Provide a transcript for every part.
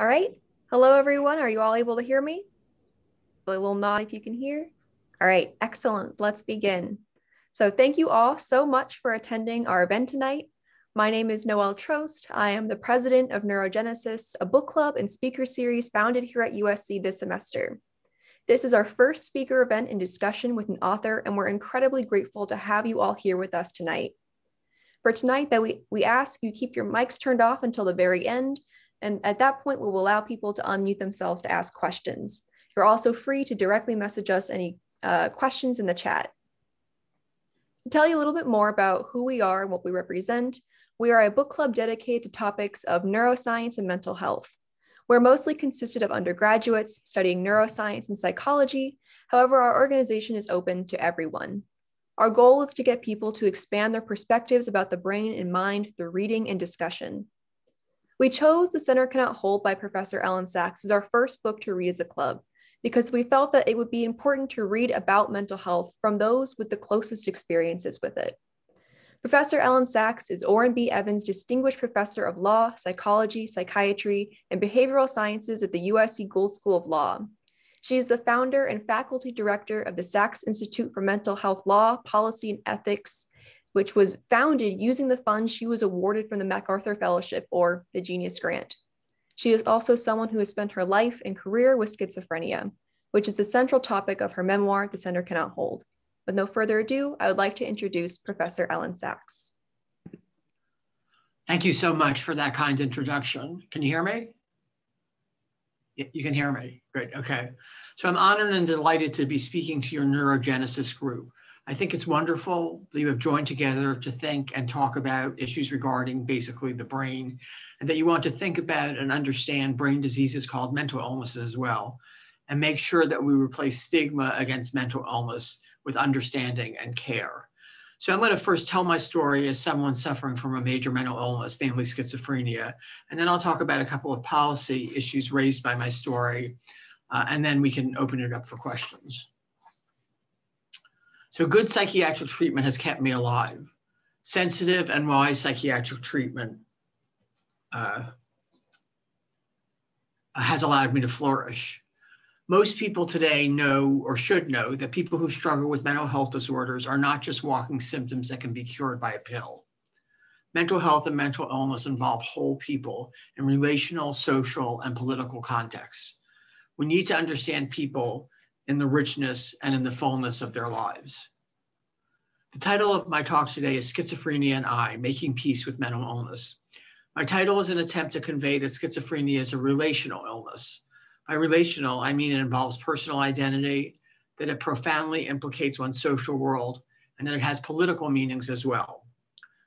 All right. Hello, everyone. Are you all able to hear me? A little nod if you can hear. All right, excellent. Let's begin. So thank you all so much for attending our event tonight. My name is Noelle Trost. I am the president of Neurogenesis, a book club and speaker series founded here at USC this semester. This is our first speaker event and discussion with an author, and we're incredibly grateful to have you all here with us tonight. For tonight, that we, we ask you keep your mics turned off until the very end, and at that point, we will allow people to unmute themselves to ask questions. You're also free to directly message us any uh, questions in the chat. To tell you a little bit more about who we are and what we represent, we are a book club dedicated to topics of neuroscience and mental health. We're mostly consisted of undergraduates studying neuroscience and psychology. However, our organization is open to everyone. Our goal is to get people to expand their perspectives about the brain and mind through reading and discussion. We chose The Center Cannot Hold by Professor Elyn Saks as our first book to read as a club because we felt that it would be important to read about mental health from those with the closest experiences with it. Professor Elyn Saks is Orrin B. Evans Distinguished Professor of Law, Psychology, Psychiatry, and Behavioral Sciences at the USC Gould School of Law. She is the founder and faculty director of the Saks Institute for Mental Health Law, Policy, and Ethics, which was founded using the funds she was awarded from the MacArthur Fellowship or the Genius Grant. She is also someone who has spent her life and career with schizophrenia, which is the central topic of her memoir, The Center Cannot Hold. With no further ado, I would like to introduce Professor Elyn Saks. Thank you so much for that kind introduction. Can you hear me? You can hear me. Great. Okay. So I'm honored and delighted to be speaking to your neurogenesis group. I think it's wonderful that you have joined together to think and talk about issues regarding basically the brain, and that you want to think about and understand brain diseases called mental illnesses as well, and make sure that we replace stigma against mental illness with understanding and care. So I'm going to first tell my story as someone suffering from a major mental illness, namely schizophrenia, and then I'll talk about a couple of policy issues raised by my story, uh, and then we can open it up for questions. So good psychiatric treatment has kept me alive. Sensitive and wise psychiatric treatment uh, has allowed me to flourish most people today know or should know that people who struggle with mental health disorders are not just walking symptoms that can be cured by a pill. Mental health and mental illness involve whole people in relational, social, and political contexts. We need to understand people in the richness and in the fullness of their lives. The title of my talk today is Schizophrenia and I, Making Peace with Mental Illness. My title is an attempt to convey that schizophrenia is a relational illness by relational, I mean it involves personal identity, that it profoundly implicates one's social world, and that it has political meanings as well.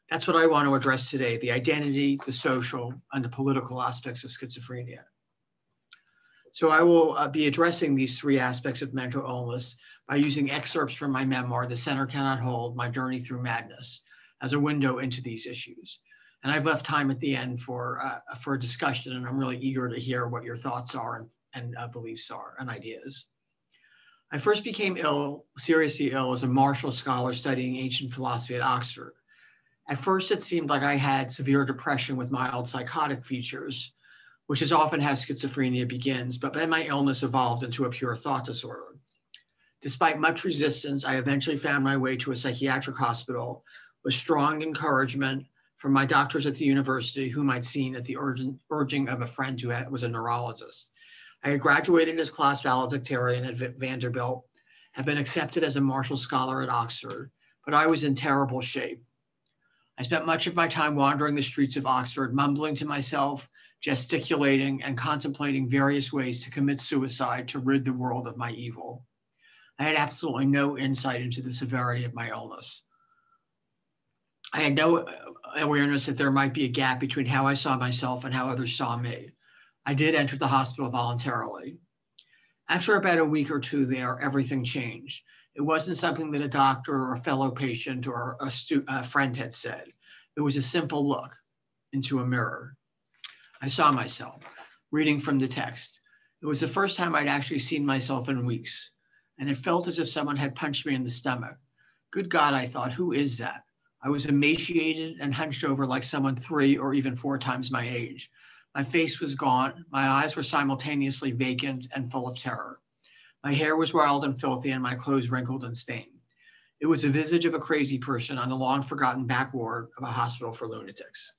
That's what I want to address today the identity, the social, and the political aspects of schizophrenia. So I will uh, be addressing these three aspects of mental illness by using excerpts from my memoir, The Center Cannot Hold My Journey Through Madness, as a window into these issues. And I've left time at the end for, uh, for a discussion, and I'm really eager to hear what your thoughts are and and uh, beliefs are and ideas. I first became ill, seriously ill, as a Marshall scholar studying ancient philosophy at Oxford. At first, it seemed like I had severe depression with mild psychotic features, which is often how schizophrenia begins, but then my illness evolved into a pure thought disorder. Despite much resistance, I eventually found my way to a psychiatric hospital with strong encouragement from my doctors at the university, whom I'd seen at the urging of a friend who was a neurologist. I had graduated as class valedictorian at Vanderbilt, had been accepted as a Marshall Scholar at Oxford, but I was in terrible shape. I spent much of my time wandering the streets of Oxford, mumbling to myself, gesticulating, and contemplating various ways to commit suicide to rid the world of my evil. I had absolutely no insight into the severity of my illness. I had no uh, awareness that there might be a gap between how I saw myself and how others saw me. I did enter the hospital voluntarily. After about a week or two there, everything changed. It wasn't something that a doctor or a fellow patient or a, stu- a friend had said. It was a simple look into a mirror. I saw myself reading from the text. It was the first time I'd actually seen myself in weeks, and it felt as if someone had punched me in the stomach. Good God, I thought, who is that? I was emaciated and hunched over like someone three or even four times my age. My face was gaunt. My eyes were simultaneously vacant and full of terror. My hair was wild and filthy, and my clothes wrinkled and stained. It was the visage of a crazy person on the long forgotten back ward of a hospital for lunatics.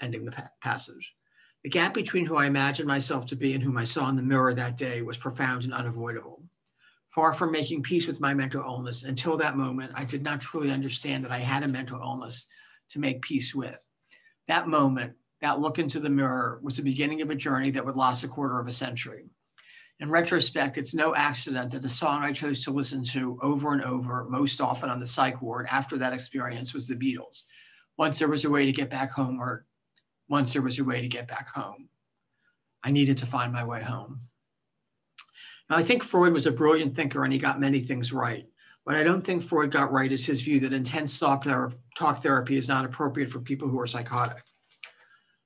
Ending the pa- passage. The gap between who I imagined myself to be and whom I saw in the mirror that day was profound and unavoidable. Far from making peace with my mental illness, until that moment, I did not truly understand that I had a mental illness to make peace with. That moment, that look into the mirror, was the beginning of a journey that would last a quarter of a century. In retrospect, it's no accident that the song I chose to listen to over and over, most often on the psych ward after that experience, was the Beatles. Once there was a way to get back home, or once there was a way to get back home. I needed to find my way home. Now, I think Freud was a brilliant thinker and he got many things right. What I don't think Freud got right is his view that intense talk therapy is not appropriate for people who are psychotic.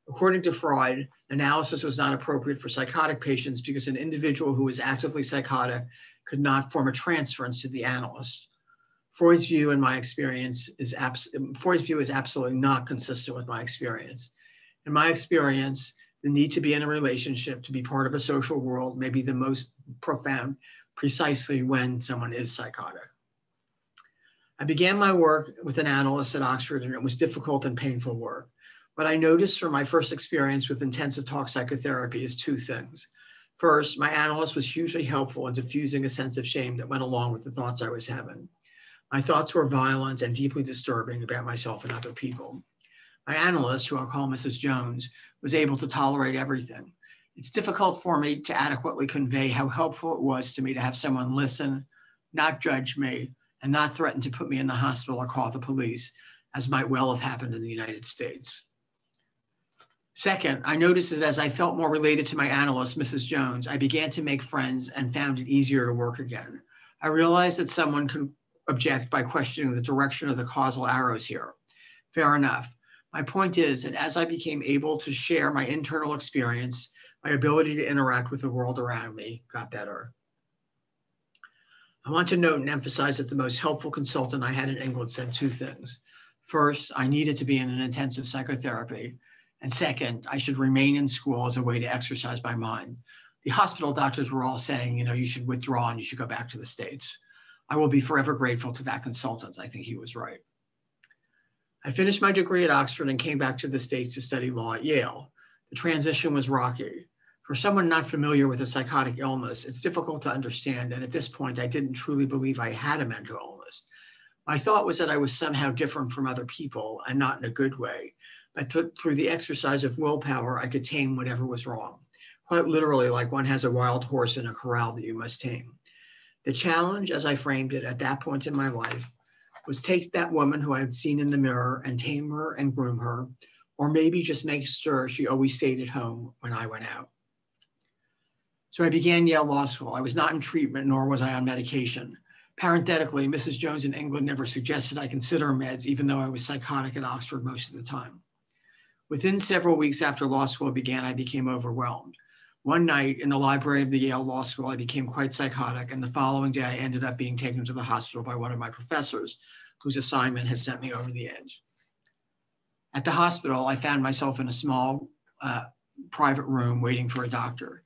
According to Freud, analysis was not appropriate for psychotic patients because an individual who was actively psychotic could not form a transference to the analyst. Freud's view, in my experience, is abs- Freud's view is absolutely not consistent with my experience. In my experience, the need to be in a relationship, to be part of a social world, may be the most profound precisely when someone is psychotic. I began my work with an analyst at Oxford, and it was difficult and painful work. What I noticed from my first experience with intensive talk psychotherapy is two things. First, my analyst was hugely helpful in diffusing a sense of shame that went along with the thoughts I was having. My thoughts were violent and deeply disturbing about myself and other people. My analyst, who I'll call Mrs. Jones, was able to tolerate everything. It's difficult for me to adequately convey how helpful it was to me to have someone listen, not judge me, and not threaten to put me in the hospital or call the police, as might well have happened in the United States. Second, I noticed that as I felt more related to my analyst, Mrs. Jones, I began to make friends and found it easier to work again. I realized that someone could object by questioning the direction of the causal arrows here. Fair enough. My point is that as I became able to share my internal experience, my ability to interact with the world around me got better. I want to note and emphasize that the most helpful consultant I had in England said two things. First, I needed to be in an intensive psychotherapy. And second, I should remain in school as a way to exercise my mind. The hospital doctors were all saying, you know, you should withdraw and you should go back to the States. I will be forever grateful to that consultant. I think he was right. I finished my degree at Oxford and came back to the States to study law at Yale. The transition was rocky. For someone not familiar with a psychotic illness, it's difficult to understand. And at this point, I didn't truly believe I had a mental illness. My thought was that I was somehow different from other people and not in a good way. But through the exercise of willpower, I could tame whatever was wrong. Quite literally, like one has a wild horse in a corral that you must tame. The challenge, as I framed it at that point in my life, was take that woman who I had seen in the mirror and tame her and groom her, or maybe just make sure she always stayed at home when I went out. So I began Yale Law School. I was not in treatment, nor was I on medication. Parenthetically, Mrs. Jones in England never suggested I consider meds, even though I was psychotic at Oxford most of the time. Within several weeks after law school began, I became overwhelmed. One night in the library of the Yale Law School, I became quite psychotic, and the following day, I ended up being taken to the hospital by one of my professors, whose assignment has sent me over the edge. At the hospital, I found myself in a small uh, private room waiting for a doctor.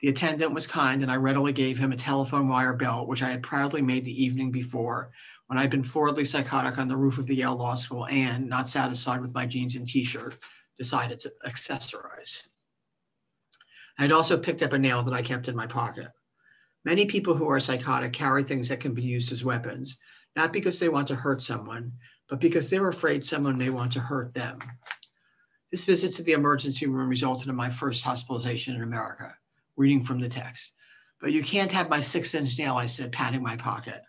The attendant was kind, and I readily gave him a telephone wire belt, which I had proudly made the evening before when I'd been floridly psychotic on the roof of the Yale Law School and, not satisfied with my jeans and t shirt, decided to accessorize. I'd also picked up a nail that I kept in my pocket. Many people who are psychotic carry things that can be used as weapons, not because they want to hurt someone, but because they're afraid someone may want to hurt them. This visit to the emergency room resulted in my first hospitalization in America reading from the text. But you can't have my six inch nail, I said, patting my pocket.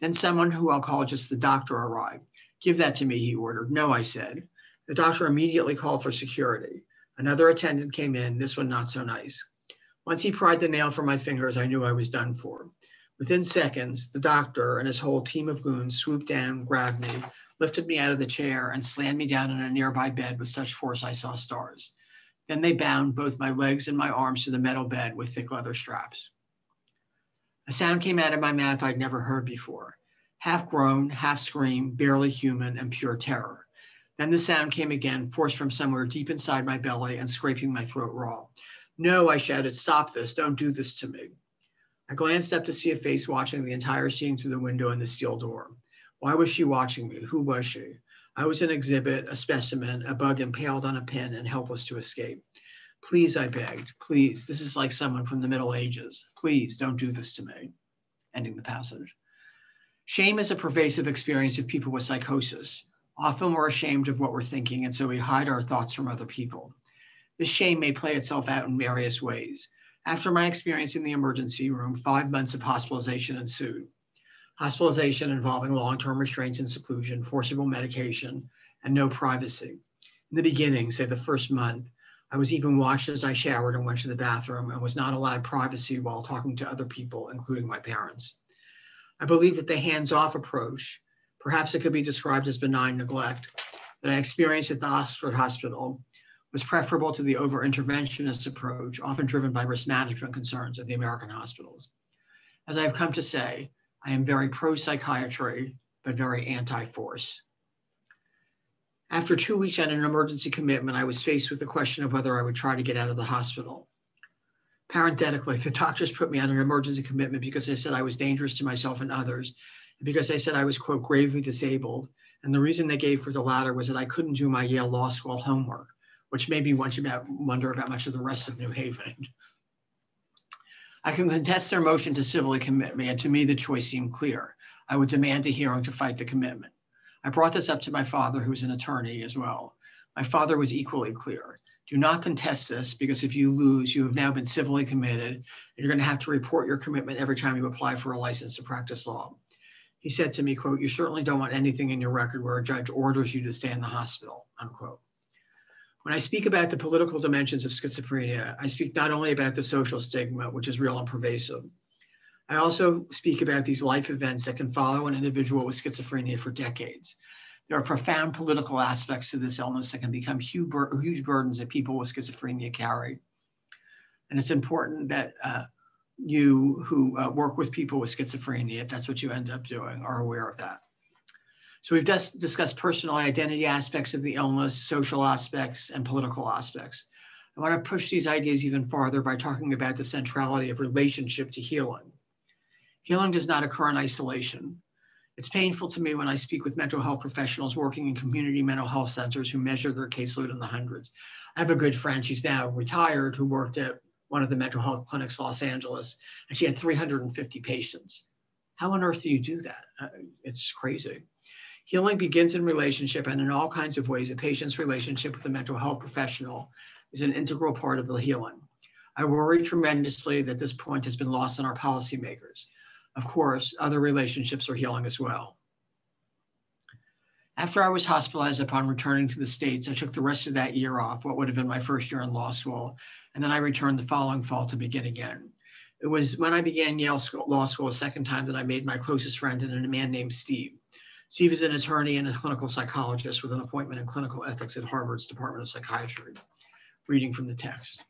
Then someone who I'll call just the doctor arrived. Give that to me, he ordered. No, I said. The doctor immediately called for security. Another attendant came in, this one not so nice. Once he pried the nail from my fingers, I knew I was done for. Within seconds, the doctor and his whole team of goons swooped down, grabbed me, lifted me out of the chair, and slammed me down in a nearby bed with such force I saw stars. Then they bound both my legs and my arms to the metal bed with thick leather straps. A sound came out of my mouth I'd never heard before half groan, half scream, barely human, and pure terror. Then the sound came again, forced from somewhere deep inside my belly and scraping my throat raw. No, I shouted, stop this. Don't do this to me. I glanced up to see a face watching the entire scene through the window and the steel door. Why was she watching me? Who was she? I was an exhibit, a specimen, a bug impaled on a pin and helpless to escape. Please, I begged, please. This is like someone from the Middle Ages. Please don't do this to me. Ending the passage. Shame is a pervasive experience of people with psychosis. Often we're ashamed of what we're thinking, and so we hide our thoughts from other people. This shame may play itself out in various ways. After my experience in the emergency room, five months of hospitalization ensued. Hospitalization involving long term restraints and seclusion, forcible medication, and no privacy. In the beginning, say the first month, I was even watched as I showered and went to the bathroom and was not allowed privacy while talking to other people, including my parents. I believe that the hands off approach, perhaps it could be described as benign neglect, that I experienced at the Oxford Hospital was preferable to the over interventionist approach, often driven by risk management concerns of the American hospitals. As I've come to say, I am very pro psychiatry, but very anti force. After two weeks on an emergency commitment, I was faced with the question of whether I would try to get out of the hospital. Parenthetically, the doctors put me on an emergency commitment because they said I was dangerous to myself and others, and because they said I was, quote, gravely disabled. And the reason they gave for the latter was that I couldn't do my Yale Law School homework, which made me wonder about much of the rest of New Haven. I can contest their motion to civilly commit me, and to me, the choice seemed clear. I would demand a hearing to fight the commitment. I brought this up to my father, who was an attorney as well. My father was equally clear. Do not contest this because if you lose, you have now been civilly committed and you're going to have to report your commitment every time you apply for a license to practice law. He said to me, quote, you certainly don't want anything in your record where a judge orders you to stay in the hospital, unquote. When I speak about the political dimensions of schizophrenia, I speak not only about the social stigma, which is real and pervasive, I also speak about these life events that can follow an individual with schizophrenia for decades. There are profound political aspects to this illness that can become huge, huge burdens that people with schizophrenia carry. And it's important that uh, you who uh, work with people with schizophrenia, if that's what you end up doing, are aware of that. So we've just discussed personal identity aspects of the illness, social aspects, and political aspects. I want to push these ideas even farther by talking about the centrality of relationship to healing. Healing does not occur in isolation. It's painful to me when I speak with mental health professionals working in community mental health centers who measure their caseload in the hundreds. I have a good friend, she's now retired, who worked at one of the mental health clinics in Los Angeles, and she had 350 patients. How on earth do you do that? Uh, it's crazy. Healing begins in relationship and in all kinds of ways. A patient's relationship with a mental health professional is an integral part of the healing. I worry tremendously that this point has been lost on our policymakers. Of course, other relationships are healing as well. After I was hospitalized upon returning to the States, I took the rest of that year off, what would have been my first year in law school, and then I returned the following fall to begin again. It was when I began Yale school, Law School a second time that I made my closest friend and a man named Steve. Steve is an attorney and a clinical psychologist with an appointment in clinical ethics at Harvard's Department of Psychiatry. Reading from the text.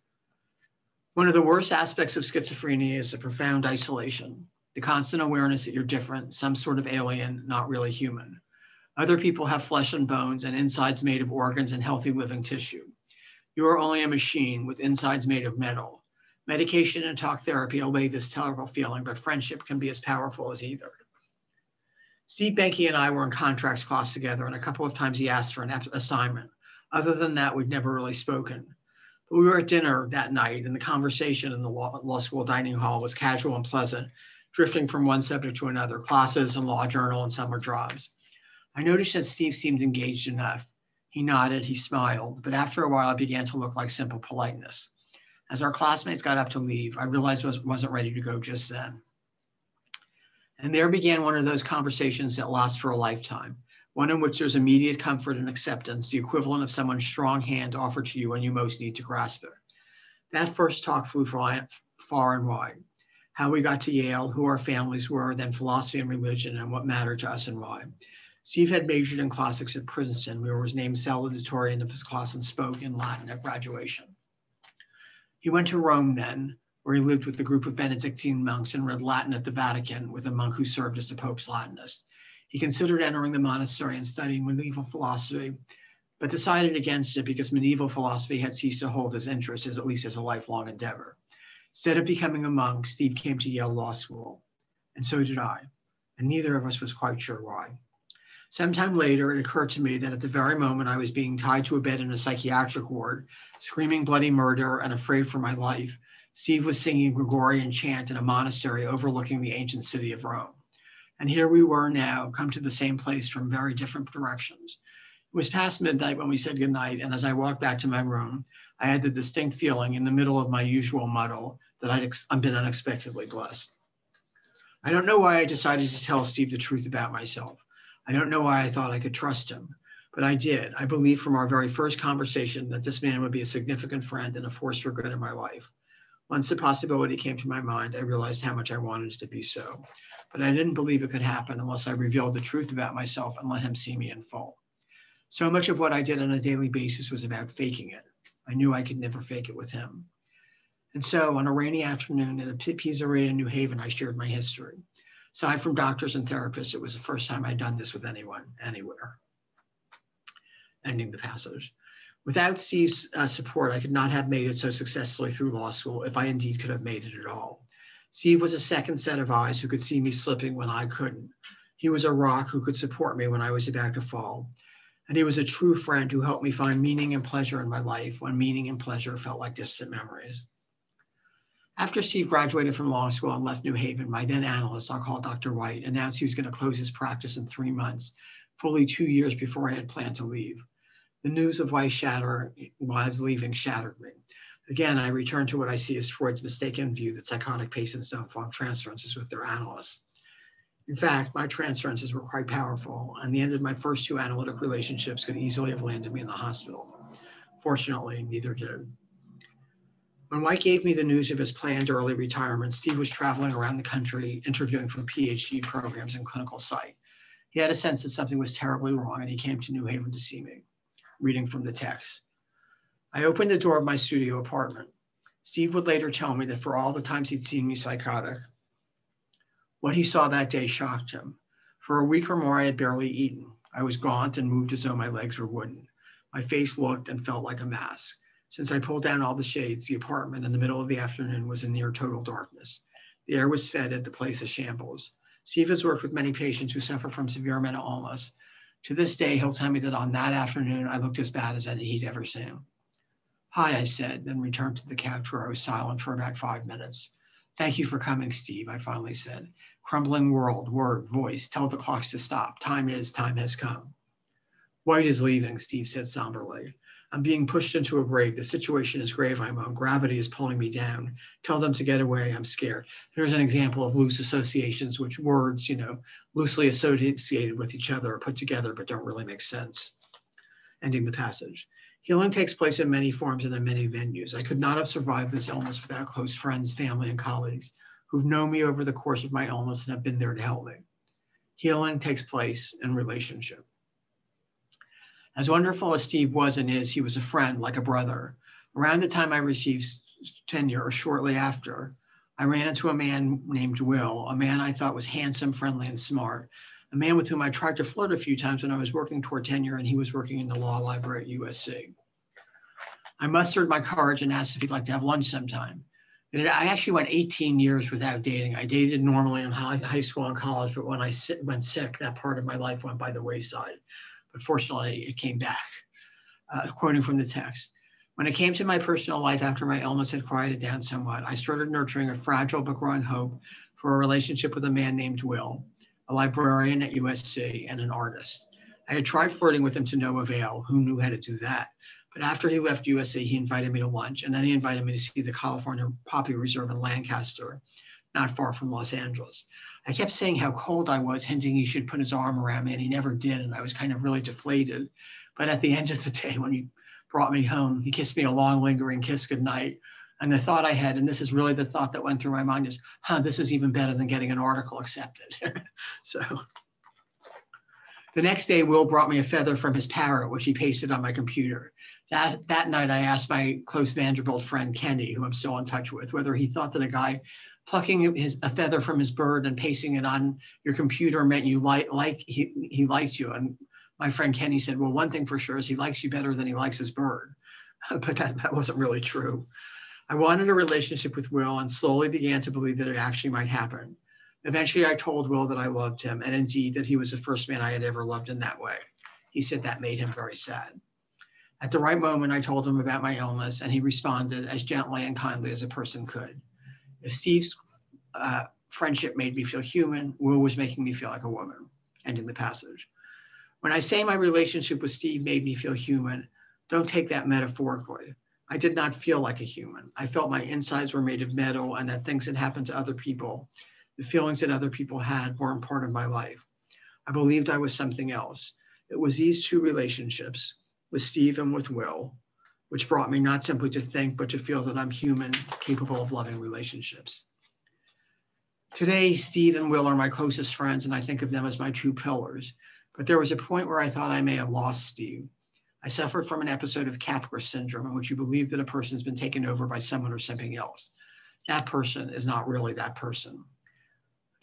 One of the worst aspects of schizophrenia is the profound isolation the constant awareness that you're different, some sort of alien, not really human. Other people have flesh and bones and insides made of organs and healthy living tissue. You are only a machine with insides made of metal. Medication and talk therapy allay this terrible feeling, but friendship can be as powerful as either. Steve Behnke and I were in contracts class together, and a couple of times he asked for an assignment. Other than that, we'd never really spoken. But we were at dinner that night, and the conversation in the law, school dining hall was casual and pleasant, drifting from one subject to another, classes and law journal and summer jobs. I noticed that Steve seemed engaged enough. He nodded, he smiled, but after a while it began to look like simple politeness. As our classmates got up to leave, I realized I was, wasn't ready to go just then. And there began one of those conversations that last for a lifetime, one in which there's immediate comfort and acceptance, the equivalent of someone's strong hand offered to you when you most need to grasp it. That first talk flew far and wide how we got to Yale, who our families were, then philosophy and religion, and what mattered to us and why. Steve had majored in classics at Princeton, where he was named salutatorian of his class and spoke in Latin at graduation. He went to Rome then, where he lived with a group of Benedictine monks and read Latin at the Vatican with a monk who served as the Pope's Latinist. He considered entering the monastery and studying medieval philosophy, but decided against it because medieval philosophy had ceased to hold his interest, as at least as a lifelong endeavor. Instead of becoming a monk, Steve came to Yale Law School, and so did I, and neither of us was quite sure why. Sometime later, it occurred to me that at the very moment I was being tied to a bed in a psychiatric ward, screaming bloody murder and afraid for my life, Steve was singing Gregorian chant in a monastery overlooking the ancient city of Rome. And here we were now, come to the same place from very different directions. It was past midnight when we said goodnight, and as I walked back to my room, I had the distinct feeling in the middle of my usual muddle that I'd ex- been unexpectedly blessed. I don't know why I decided to tell Steve the truth about myself. I don't know why I thought I could trust him, but I did. I believed from our very first conversation that this man would be a significant friend and a force for good in my life. Once the possibility came to my mind, I realized how much I wanted it to be so. But I didn't believe it could happen unless I revealed the truth about myself and let him see me in full. So much of what I did on a daily basis was about faking it. I knew I could never fake it with him. And so on a rainy afternoon at a pizzeria in New Haven, I shared my history. Aside from doctors and therapists, it was the first time I'd done this with anyone, anywhere. Ending the passage. Without Steve's uh, support, I could not have made it so successfully through law school if I indeed could have made it at all. Steve was a second set of eyes who could see me slipping when I couldn't. He was a rock who could support me when I was about to fall. And he was a true friend who helped me find meaning and pleasure in my life when meaning and pleasure felt like distant memories. After Steve graduated from law school and left New Haven, my then analyst, I'll call Dr. White, announced he was going to close his practice in three months, fully two years before I had planned to leave. The news of why shatter was leaving shattered me. Again, I return to what I see as Freud's mistaken view that psychotic patients don't form transferences with their analysts. In fact, my transferences were quite powerful, and the end of my first two analytic relationships could easily have landed me in the hospital. Fortunately, neither did. When White gave me the news of his planned early retirement, Steve was traveling around the country interviewing for PhD programs in clinical psych. He had a sense that something was terribly wrong, and he came to New Haven to see me reading from the text. I opened the door of my studio apartment. Steve would later tell me that for all the times he'd seen me psychotic, what he saw that day shocked him. For a week or more, I had barely eaten. I was gaunt and moved as though my legs were wooden. My face looked and felt like a mask. Since I pulled down all the shades, the apartment in the middle of the afternoon was in near total darkness. The air was fed at the place of shambles. Steve has worked with many patients who suffer from severe mental illness, to this day, he'll tell me that on that afternoon, I looked as bad as any he'd ever seen. Hi, I said, then returned to the couch where I was silent for about five minutes. Thank you for coming, Steve, I finally said. Crumbling world, word, voice, tell the clocks to stop. Time is, time has come. White is leaving, Steve said somberly. I'm being pushed into a grave. The situation is grave. I'm on. Gravity is pulling me down. Tell them to get away. I'm scared. Here's an example of loose associations, which words, you know, loosely associated with each other are put together but don't really make sense. Ending the passage. Healing takes place in many forms and in many venues. I could not have survived this illness without close friends, family, and colleagues who've known me over the course of my illness and have been there to help me. Healing takes place in relationship. As wonderful as Steve was and is, he was a friend, like a brother. Around the time I received tenure, or shortly after, I ran into a man named Will, a man I thought was handsome, friendly, and smart, a man with whom I tried to flirt a few times when I was working toward tenure and he was working in the law library at USC. I mustered my courage and asked if he'd like to have lunch sometime. I actually went 18 years without dating. I dated normally in high school and college, but when I went sick, that part of my life went by the wayside but fortunately it came back. Uh, quoting from the text. When it came to my personal life after my illness had quieted down somewhat, I started nurturing a fragile but growing hope for a relationship with a man named Will, a librarian at USC and an artist. I had tried flirting with him to no avail. Who knew how to do that? But after he left USC, he invited me to lunch, and then he invited me to see the California Poppy Reserve in Lancaster, not far from Los Angeles. I kept saying how cold I was, hinting he should put his arm around me, and he never did. And I was kind of really deflated. But at the end of the day, when he brought me home, he kissed me a long, lingering kiss goodnight. And the thought I had, and this is really the thought that went through my mind, is, huh, this is even better than getting an article accepted. so the next day, Will brought me a feather from his parrot, which he pasted on my computer. That, that night, I asked my close Vanderbilt friend, Kenny, who I'm still in touch with, whether he thought that a guy plucking his, a feather from his bird and pasting it on your computer meant you like, like he, he liked you. And My friend Kenny said, Well, one thing for sure is he likes you better than he likes his bird. but that, that wasn't really true. I wanted a relationship with Will and slowly began to believe that it actually might happen. Eventually, I told Will that I loved him, and indeed that he was the first man I had ever loved in that way. He said that made him very sad. At the right moment, I told him about my illness, and he responded as gently and kindly as a person could. Steve's uh, friendship made me feel human, Will was making me feel like a woman. Ending the passage. When I say my relationship with Steve made me feel human, don't take that metaphorically. I did not feel like a human. I felt my insides were made of metal and that things had happened to other people, the feelings that other people had weren't part of my life. I believed I was something else. It was these two relationships with Steve and with Will, which brought me not simply to think, but to feel that I'm human, capable of loving relationships. Today, Steve and Will are my closest friends, and I think of them as my two pillars. But there was a point where I thought I may have lost Steve. I suffered from an episode of Capgras syndrome in which you believe that a person has been taken over by someone or something else. That person is not really that person.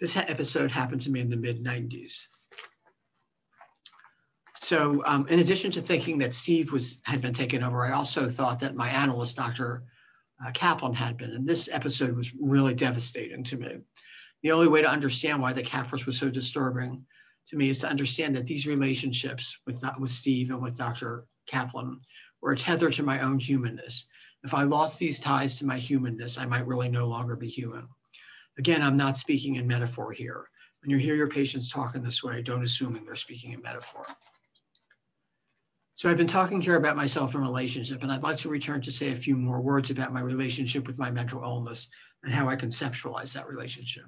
This episode happened to me in the mid 90s. So, um, in addition to thinking that Steve was had been taken over, I also thought that my analyst, Dr. Uh, Kaplan, had been. And this episode was really devastating to me. The only way to understand why the Capgras was so disturbing to me is to understand that these relationships with, with Steve and with Dr. Kaplan were a tether to my own humanness. If I lost these ties to my humanness, I might really no longer be human. Again, I'm not speaking in metaphor here. When you hear your patients talking this way, don't assume they're speaking in metaphor. So I've been talking here about myself and relationship, and I'd like to return to say a few more words about my relationship with my mental illness and how I conceptualize that relationship.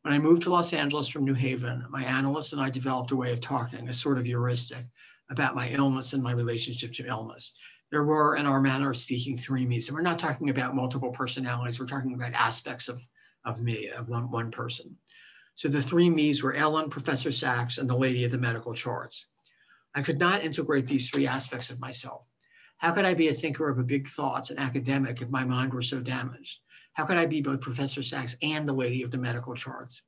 When I moved to Los Angeles from New Haven, my analyst and I developed a way of talking, a sort of heuristic about my illness and my relationship to illness. There were, in our manner of speaking, three me's. And we're not talking about multiple personalities, we're talking about aspects of, of me, of one, one person. So the three me's were Elyn, Professor Saks, and the lady of the medical charts. I could not integrate these three aspects of myself. How could I be a thinker of a big thoughts, and academic, if my mind were so damaged? How could I be both Professor Saks and the lady of the medical charts?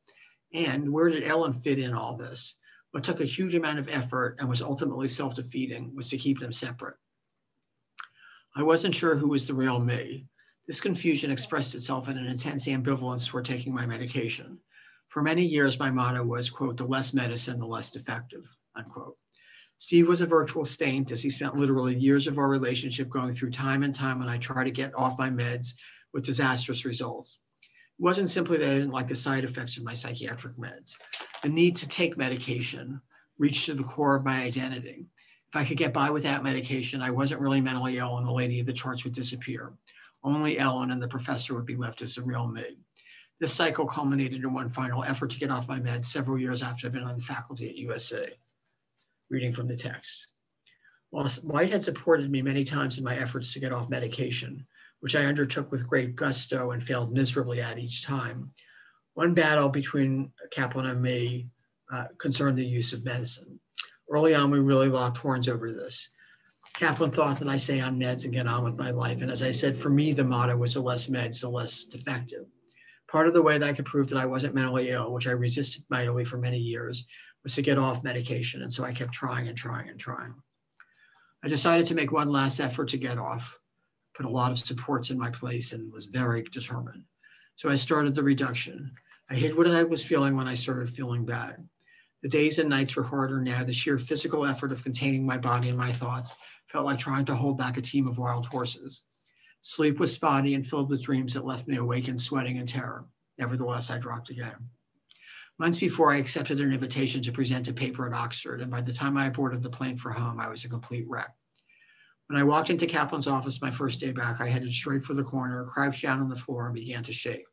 And where did Elyn fit in all this? What took a huge amount of effort and was ultimately self defeating was to keep them separate. I wasn't sure who was the real me. This confusion expressed itself in an intense ambivalence toward taking my medication. For many years, my motto was, quote, the less medicine, the less defective, unquote. Steve was a virtual saint as he spent literally years of our relationship going through time and time when I tried to get off my meds with disastrous results. It wasn't simply that I didn't like the side effects of my psychiatric meds. The need to take medication reached to the core of my identity. If I could get by without medication, I wasn't really mentally ill and the lady of the charts would disappear. Only Elyn and the professor would be left as the real me. This cycle culminated in one final effort to get off my meds several years after I've been on the faculty at USC. Reading from the text. While White had supported me many times in my efforts to get off medication, which I undertook with great gusto and failed miserably at each time. One battle between Kaplan and me uh, concerned the use of medicine. Early on, we really locked horns over this. Kaplan thought that I stay on meds and get on with my life. And as I said, for me, the motto was the less meds, the less defective. Part of the way that I could prove that I wasn't mentally ill, which I resisted mightily for many years, was to get off medication. And so I kept trying and trying and trying. I decided to make one last effort to get off put a lot of supports in my place and was very determined. So I started the reduction. I hid what I was feeling when I started feeling bad. The days and nights were harder now. The sheer physical effort of containing my body and my thoughts felt like trying to hold back a team of wild horses. Sleep was spotty and filled with dreams that left me awake and sweating in terror. Nevertheless, I dropped again. Months before, I accepted an invitation to present a paper at Oxford, and by the time I boarded the plane for home, I was a complete wreck. When I walked into Kaplan's office my first day back, I headed straight for the corner, crouched down on the floor, and began to shake.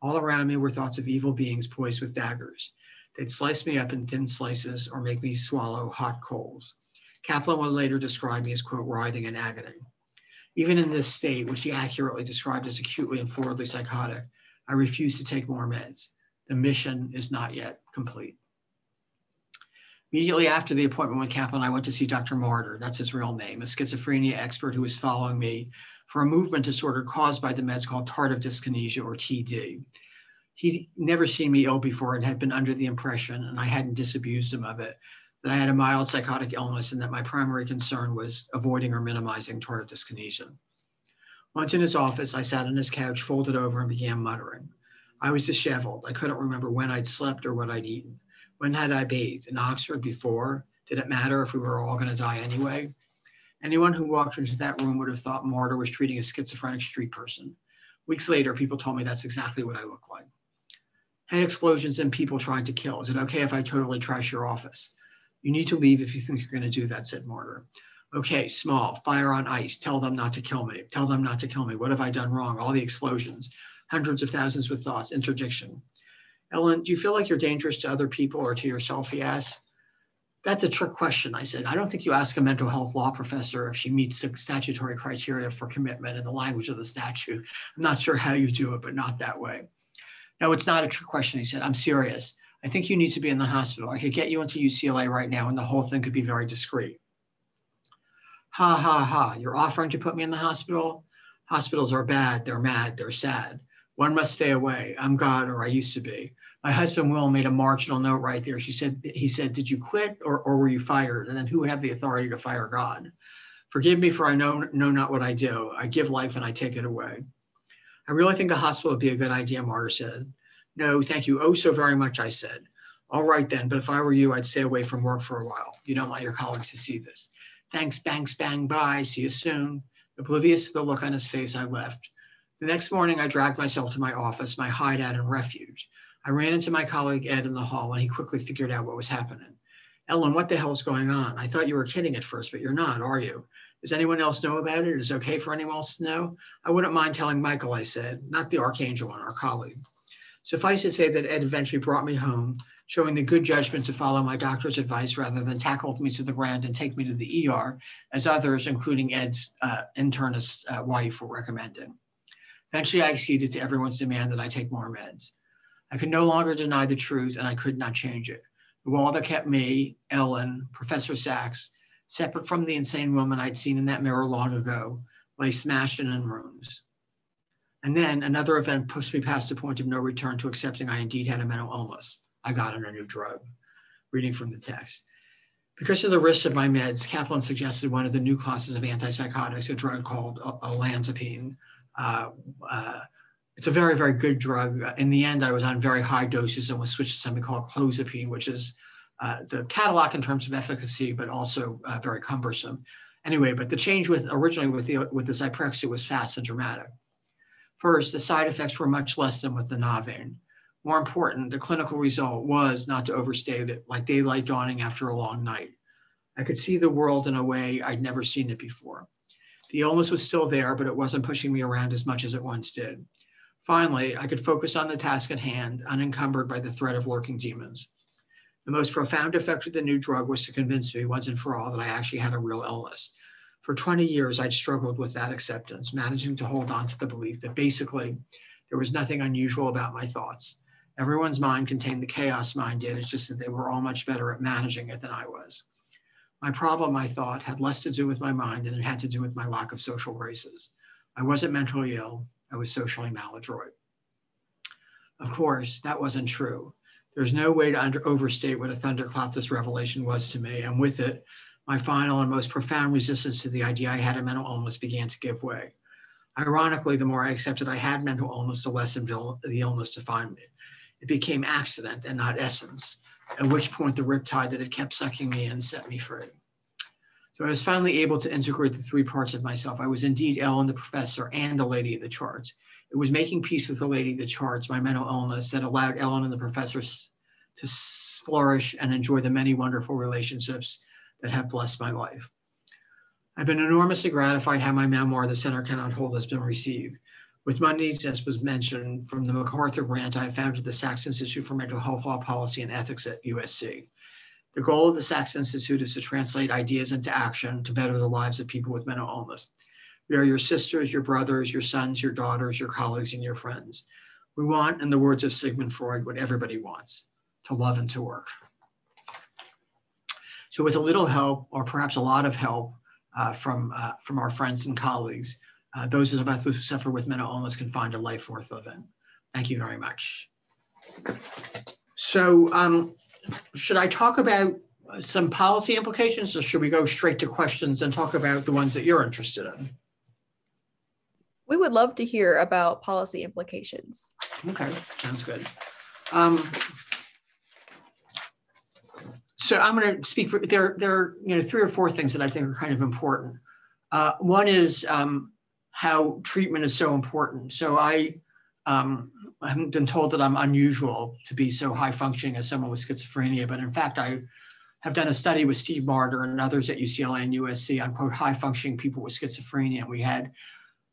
All around me were thoughts of evil beings poised with daggers. They'd slice me up in thin slices or make me swallow hot coals. Kaplan would later describe me as, quote, writhing in agony. Even in this state, which he accurately described as acutely and floridly psychotic, I refused to take more meds. The mission is not yet complete. Immediately after the appointment with Kaplan, I went to see Dr. Marder, that's his real name, a schizophrenia expert who was following me for a movement disorder caused by the meds called tardive dyskinesia or TD. He'd never seen me ill before and had been under the impression, and I hadn't disabused him of it, that I had a mild psychotic illness and that my primary concern was avoiding or minimizing tardive dyskinesia. Once in his office, I sat on his couch, folded over, and began muttering. I was disheveled. I couldn't remember when I'd slept or what I'd eaten. When had I bathed? In Oxford before? Did it matter if we were all going to die anyway? Anyone who walked into that room would have thought Marder was treating a schizophrenic street person. Weeks later, people told me that's exactly what I look like. Head explosions and people trying to kill. Is it okay if I totally trash your office? You need to leave if you think you're going to do that, said Marder. Okay, small, fire on ice. Tell them not to kill me. Tell them not to kill me. What have I done wrong? All the explosions, hundreds of thousands with thoughts, interdiction. Elyn, do you feel like you're dangerous to other people or to yourself? He asked. That's a trick question, I said. I don't think you ask a mental health law professor if she meets the statutory criteria for commitment in the language of the statute. I'm not sure how you do it, but not that way. No, it's not a trick question, he said. I'm serious. I think you need to be in the hospital. I could get you into UCLA right now and the whole thing could be very discreet. Ha ha ha. You're offering to put me in the hospital? Hospitals are bad. They're mad. They're sad. One must stay away. I'm God, or I used to be. My husband Will made a marginal note right there. She said, he said, did you quit or, or were you fired? And then who would have the authority to fire God? Forgive me for I know, know not what I do. I give life and I take it away. I really think a hospital would be a good idea, Marder said. No, thank you. Oh, so very much, I said. All right then, but if I were you, I'd stay away from work for a while. You don't want your colleagues to see this. Thanks, banks, bang, bye. See you soon. Oblivious to the look on his face, I left. The next morning, I dragged myself to my office, my hideout and refuge. I ran into my colleague Ed in the hall, and he quickly figured out what was happening. Elyn, what the hell's going on? I thought you were kidding at first, but you're not, are you? Does anyone else know about it? Is it okay for anyone else to know? I wouldn't mind telling Michael, I said, not the archangel one, our colleague. Suffice to say that Ed eventually brought me home, showing the good judgment to follow my doctor's advice rather than tackle me to the ground and take me to the ER, as others, including Ed's uh, internist uh, wife, were recommending. Eventually, I acceded to everyone's demand that I take more meds. I could no longer deny the truth, and I could not change it. The wall that kept me, Elyn, Professor Saks, separate from the insane woman I'd seen in that mirror long ago, lay smashed and in ruins. And then another event pushed me past the point of no return to accepting I indeed had a mental illness. I got on a new drug. Reading from the text. Because of the risk of my meds, Kaplan suggested one of the new classes of antipsychotics, a drug called olanzapine, it's a very, very good drug. In the end, I was on very high doses and was switched to something called clozapine, which is uh, the Cadillac in terms of efficacy, but also uh, very cumbersome. Anyway, but the change with originally with the with the Zyprexa was fast and dramatic. First, the side effects were much less than with the Navane. More important, the clinical result was, not to overstate it, like daylight dawning after a long night. I could see the world in a way I'd never seen it before. The illness was still there, but it wasn't pushing me around as much as it once did. Finally, I could focus on the task at hand, unencumbered by the threat of lurking demons. The most profound effect of the new drug was to convince me once and for all that I actually had a real illness. For 20 years, I'd struggled with that acceptance, managing to hold on to the belief that basically there was nothing unusual about my thoughts. Everyone's mind contained the chaos mine did, it's just that they were all much better at managing it than I was. My problem, I thought, had less to do with my mind than it had to do with my lack of social graces. I wasn't mentally ill, I was socially maladroit. Of course, that wasn't true. There's no way to under, overstate what a thunderclap this revelation was to me, and with it, my final and most profound resistance to the idea I had a mental illness began to give way. Ironically, the more I accepted I had mental illness, the less the illness defined me. It became accident and not essence, at which point the riptide that had kept sucking me in set me free. So I was finally able to integrate the three parts of myself. I was indeed Elyn, the professor, and the lady of the charts. It was making peace with the lady of the charts, my mental illness, that allowed Elyn and the professor to flourish and enjoy the many wonderful relationships that have blessed my life. I've been enormously gratified how my memoir, The Center Cannot Hold, has been received. With monies, as was mentioned, from the MacArthur Grant, I founded the Saks Institute for Mental Health Law Policy and Ethics at USC. The goal of the Saks Institute is to translate ideas into action to better the lives of people with mental illness. We are your sisters, your brothers, your sons, your daughters, your colleagues, and your friends. We want, in the words of Sigmund Freud, what everybody wants to love and to work. So, with a little help, or perhaps a lot of help uh, from, uh, from our friends and colleagues, uh, those of us who suffer with mental illness can find a life worth living. Thank you very much. So, um, should I talk about some policy implications, or should we go straight to questions and talk about the ones that you're interested in? We would love to hear about policy implications. Okay, sounds good. Um, so I'm going to speak. For, there, there are you know three or four things that I think are kind of important. Uh, one is um, how treatment is so important. So I um, I haven't been told that I'm unusual to be so high functioning as someone with schizophrenia, but in fact, I have done a study with Steve Marder and others at UCLA and USC on quote high functioning people with schizophrenia. We had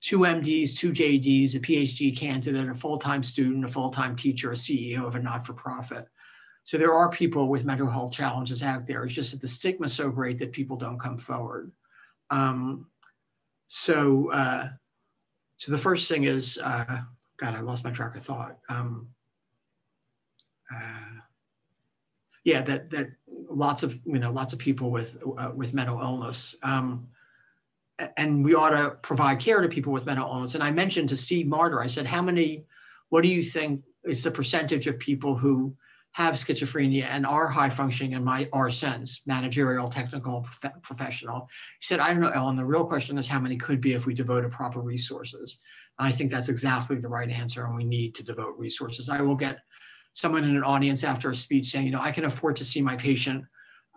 two MDs, two JDs, a PhD candidate, a full-time student, a full-time teacher, a CEO of a not-for-profit. So there are people with mental health challenges out there. It's just that the stigma is so great that people don't come forward. Um, so, uh, so the first thing is, uh, God, I lost my track of thought. Um, uh, yeah, that that lots of you know lots of people with uh, with mental illness, um, and we ought to provide care to people with mental illness. And I mentioned to Steve Marder, I said, how many? What do you think is the percentage of people who have schizophrenia and are high functioning in my our sense, managerial, technical, prof- professional. He said, I don't know, Elyn. The real question is how many could be if we devoted proper resources. I think that's exactly the right answer, and we need to devote resources. I will get someone in an audience after a speech saying, you know, I can afford to see my patient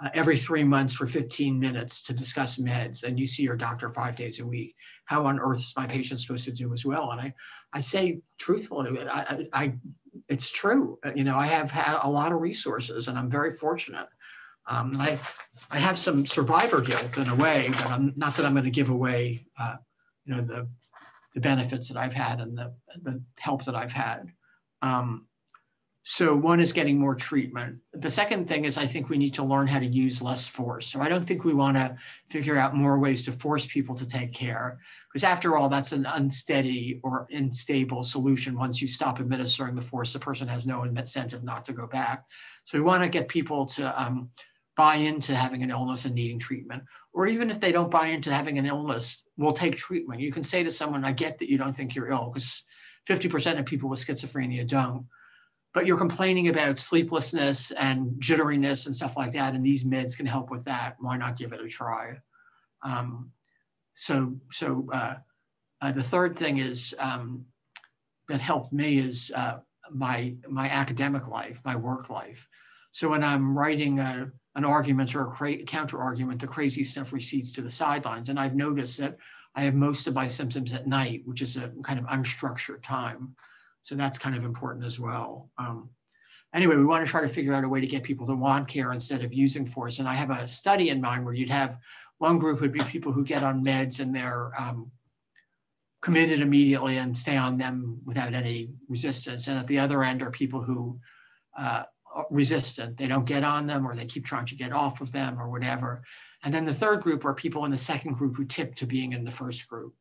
uh, every three months for 15 minutes to discuss meds, and you see your doctor five days a week. How on earth is my patient supposed to do as well? And I, I say truthfully, I, I, I it's true. Uh, you know, I have had a lot of resources, and I'm very fortunate. Um, I, I have some survivor guilt in a way, but I'm not that I'm going to give away, uh, you know, the the benefits that I've had and the, the help that I've had. Um, so one is getting more treatment. The second thing is I think we need to learn how to use less force. So I don't think we want to figure out more ways to force people to take care, because after all, that's an unsteady or unstable solution. Once you stop administering the force, the person has no incentive not to go back. So we want to get people to um, buy into having an illness and needing treatment, or even if they don't buy into having an illness, we'll take treatment. You can say to someone, I get that you don't think you're ill, because 50% of people with schizophrenia don't, but you're complaining about sleeplessness and jitteriness and stuff like that, and these meds can help with that. Why not give it a try? Um, so, so uh, uh, the third thing is um, that helped me is uh, my my academic life, my work life. So when I'm writing a an argument or a cra- counter argument, the crazy stuff recedes to the sidelines. And I've noticed that I have most of my symptoms at night, which is a kind of unstructured time. So that's kind of important as well. Um, anyway, we want to try to figure out a way to get people to want care instead of using force. And I have a study in mind where you'd have one group would be people who get on meds and they're um, committed immediately and stay on them without any resistance. And at the other end are people who uh, resistant. They don't get on them or they keep trying to get off of them or whatever. And then the third group are people in the second group who tip to being in the first group.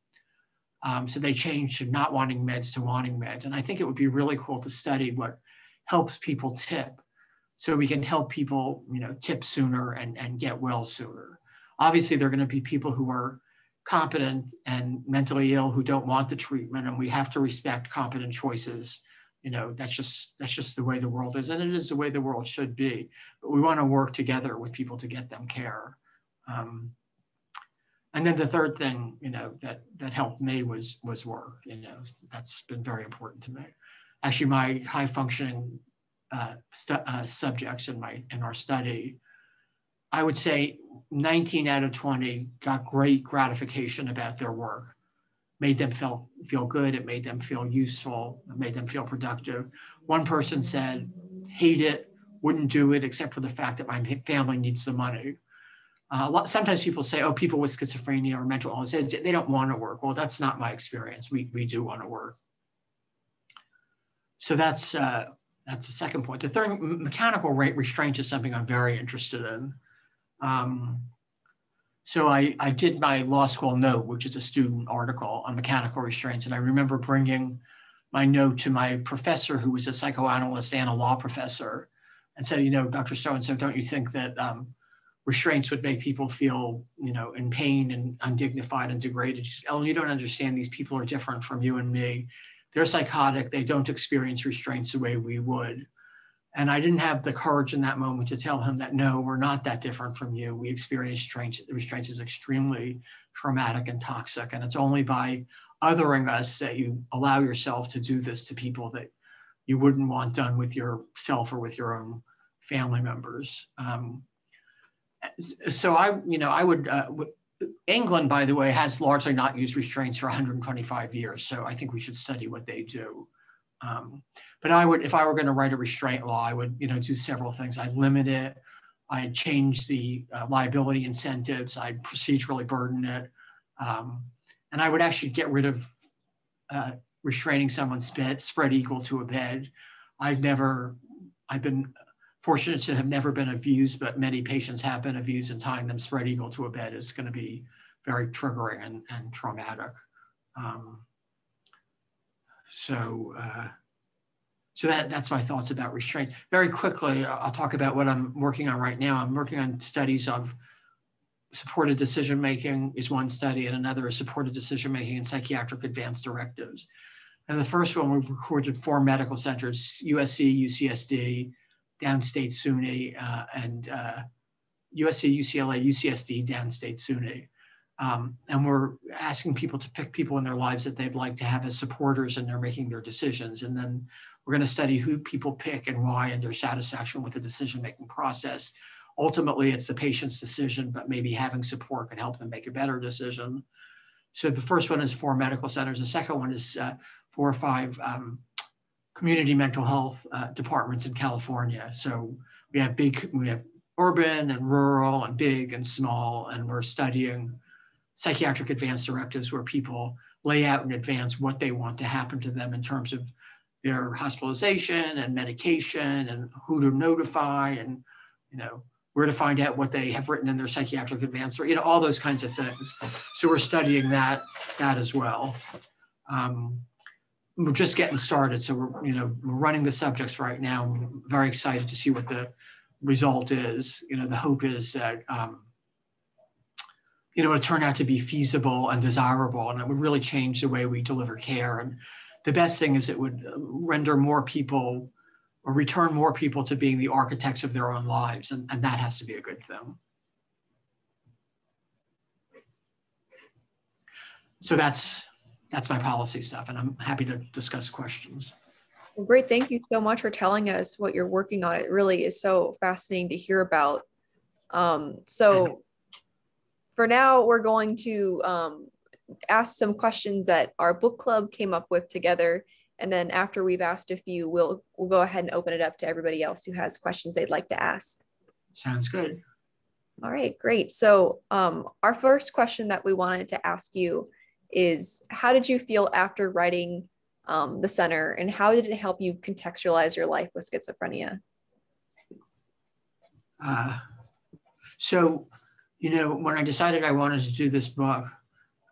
Um, so they change to not wanting meds to wanting meds. And I think it would be really cool to study what helps people tip so we can help people, you know, tip sooner and, and get well sooner. Obviously, there are going to be people who are competent and mentally ill who don't want the treatment, and we have to respect competent choices you know that's just that's just the way the world is and it is the way the world should be but we want to work together with people to get them care um, and then the third thing you know that that helped me was was work you know that's been very important to me actually my high functioning uh, uh, subjects in my in our study i would say 19 out of 20 got great gratification about their work made them feel feel good. It made them feel useful. It made them feel productive. One person said, "Hate it, wouldn't do it except for the fact that my family needs the money." Uh, lot, sometimes people say, "Oh, people with schizophrenia or mental illness they don't want to work." Well, that's not my experience. We we do want to work. So that's uh, that's the second point. The third, mechanical rate restraint is something I'm very interested in. Um, so I, I did my law school note, which is a student article on mechanical restraints. And I remember bringing my note to my professor, who was a psychoanalyst and a law professor, and said, you know, Dr. So-and-so, don't you think that um, restraints would make people feel, you know, in pain and undignified and degraded? Said, Elyn, you don't understand. These people are different from you and me. They're psychotic. They don't experience restraints the way we would. And I didn't have the courage in that moment to tell him that, no, we're not that different from you. We experience restraints. Restraints is extremely traumatic and toxic. And it's only by othering us that you allow yourself to do this to people that you wouldn't want done with yourself or with your own family members. Um, so I, you know, I would, uh, England, by the way, has largely not used restraints for 125 years. So I think we should study what they do. Um, but I would, if I were going to write a restraint law, I would, you know, do several things. I'd limit it. I'd change the uh, liability incentives. I'd procedurally burden it. Um, and I would actually get rid of uh, restraining someone's spread equal to a bed. I've never, I've been fortunate to have never been abused, but many patients have been abused and tying them spread eagle to a bed is going to be very triggering and, and traumatic. Um, so, uh, so that, that's my thoughts about restraint. Very quickly, I'll talk about what I'm working on right now. I'm working on studies of supported decision making is one study, and another is supported decision making in psychiatric advance directives. And the first one, we've recorded four medical centers USC, UCSD, downstate SUNY, uh, and uh, USC, UCLA, UCSD, downstate SUNY. Um, and we're asking people to pick people in their lives that they'd like to have as supporters and they're making their decisions. And then we're going to study who people pick and why and their satisfaction with the decision making process. Ultimately, it's the patient's decision, but maybe having support can help them make a better decision. So the first one is four medical centers. The second one is uh, four or five um, community mental health uh, departments in California. So we have big, we have urban and rural and big and small, and we're studying psychiatric advance directives where people lay out in advance what they want to happen to them in terms of their hospitalization and medication and who to notify and you know where to find out what they have written in their psychiatric advance or you know all those kinds of things so we're studying that that as well um, we're just getting started. So we're, you know, we're running the subjects right now. I'm very excited to see what the result is. You know, the hope is that, um, you know, it turn out to be feasible and desirable, and it would really change the way we deliver care. And the best thing is it would render more people or return more people to being the architects of their own lives. And, and that has to be a good thing. So that's that's my policy stuff, and I'm happy to discuss questions. Well, great. Thank you so much for telling us what you're working on. It really is so fascinating to hear about. Um, so, for now, we're going to um, ask some questions that our book club came up with together. And then after we've asked a few, we'll we'll go ahead and open it up to everybody else who has questions they'd like to ask. Sounds good. All right, great. So um, our first question that we wanted to ask you is how did you feel after writing um, the center and how did it help you contextualize your life with schizophrenia? Uh, so, you know, when I decided I wanted to do this book,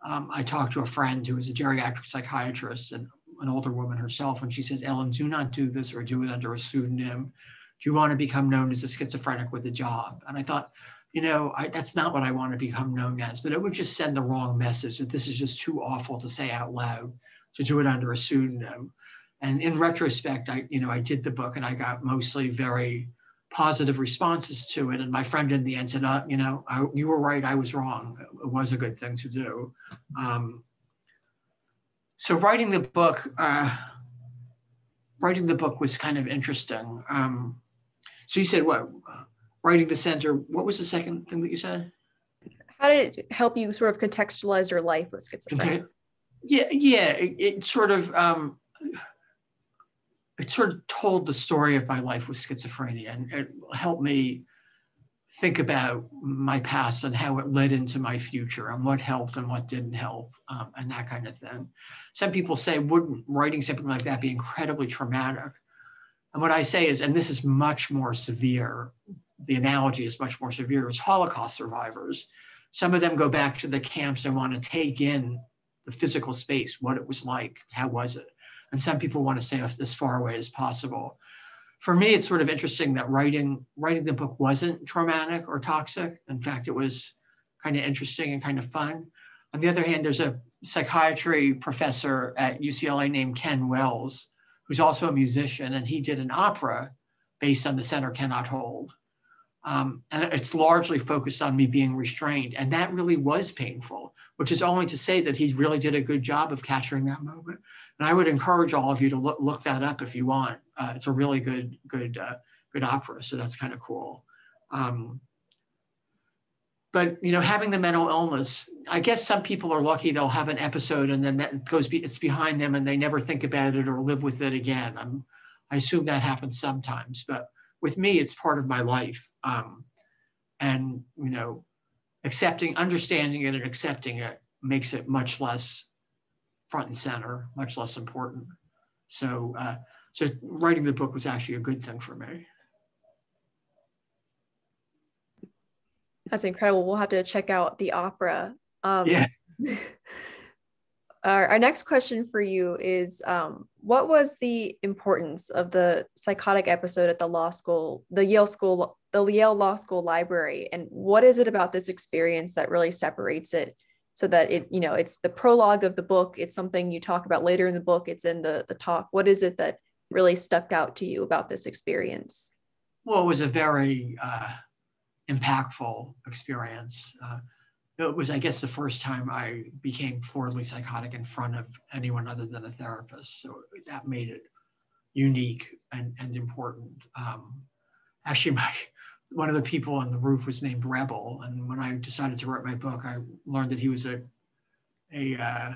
um, I talked to a friend who was a geriatric psychiatrist and an older woman herself, and she says, Elyn, do not do this or do it under a pseudonym. Do you want to become known as a schizophrenic with a job? And I thought, you know, I, that's not what I want to become known as, but it would just send the wrong message that this is just too awful to say out loud to do it under a pseudonym. And in retrospect, I, you know, I did the book and I got mostly very positive responses to it. And my friend in the end said, uh, you know, I, you were right, I was wrong. It was a good thing to do. Um, so writing the book, uh, writing the book was kind of interesting. Um, so you said what? Writing the center. What was the second thing that you said? How did it help you sort of contextualize your life with schizophrenia? Yeah, yeah. It, it sort of um, it sort of told the story of my life with schizophrenia, and it helped me think about my past and how it led into my future and what helped and what didn't help um, and that kind of thing. Some people say, wouldn't writing something like that be incredibly traumatic? And what I say is, and this is much more severe the analogy is much more severe is Holocaust survivors. Some of them go back to the camps and want to take in the physical space, what it was like, how was it? And some people want to stay as far away as possible. For me, it's sort of interesting that writing writing the book wasn't traumatic or toxic. In fact, it was kind of interesting and kind of fun. On the other hand, there's a psychiatry professor at UCLA named Ken Wells, who's also a musician, and he did an opera based on the center cannot hold. Um, and it's largely focused on me being restrained. And that really was painful, which is only to say that he really did a good job of capturing that moment. And I would encourage all of you to look, look that up if you want. Uh, it's a really good, good, uh, good opera. So that's kind of cool. Um, but you know, having the mental illness, I guess some people are lucky they'll have an episode and then that goes, it's behind them and they never think about it or live with it again. I'm, I assume that happens sometimes, but with me, it's part of my life. Um, and, you know, accepting, understanding it and accepting it makes it much less front and center, much less important. So, uh, so writing the book was actually a good thing for me. That's incredible. We'll have to check out the opera. Um, yeah. Our, our next question for you is um, what was the importance of the psychotic episode at the law school, the Yale school, the Yale Law School library, and what is it about this experience that really separates it so that it, you know, it's the prologue of the book, it's something you talk about later in the book, it's in the the talk. What is it that really stuck out to you about this experience? Well, it was a very uh, impactful experience. Uh, it was, I guess, the first time I became floridly psychotic in front of anyone other than a therapist. So that made it unique and, and important. Um, actually, my one of the people on the roof was named Rebel, and when I decided to write my book, I learned that he was a a uh,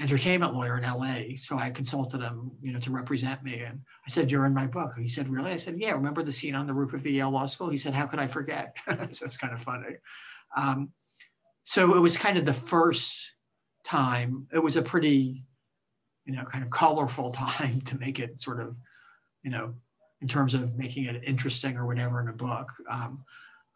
entertainment lawyer in LA. So I consulted him, you know, to represent me. And I said, "You're in my book." He said, "Really?" I said, "Yeah." Remember the scene on the roof of the Yale Law School? He said, "How could I forget?" so it's kind of funny. Um, so it was kind of the first time. It was a pretty, you know, kind of colorful time to make it sort of, you know, in terms of making it interesting or whatever in a book. Um,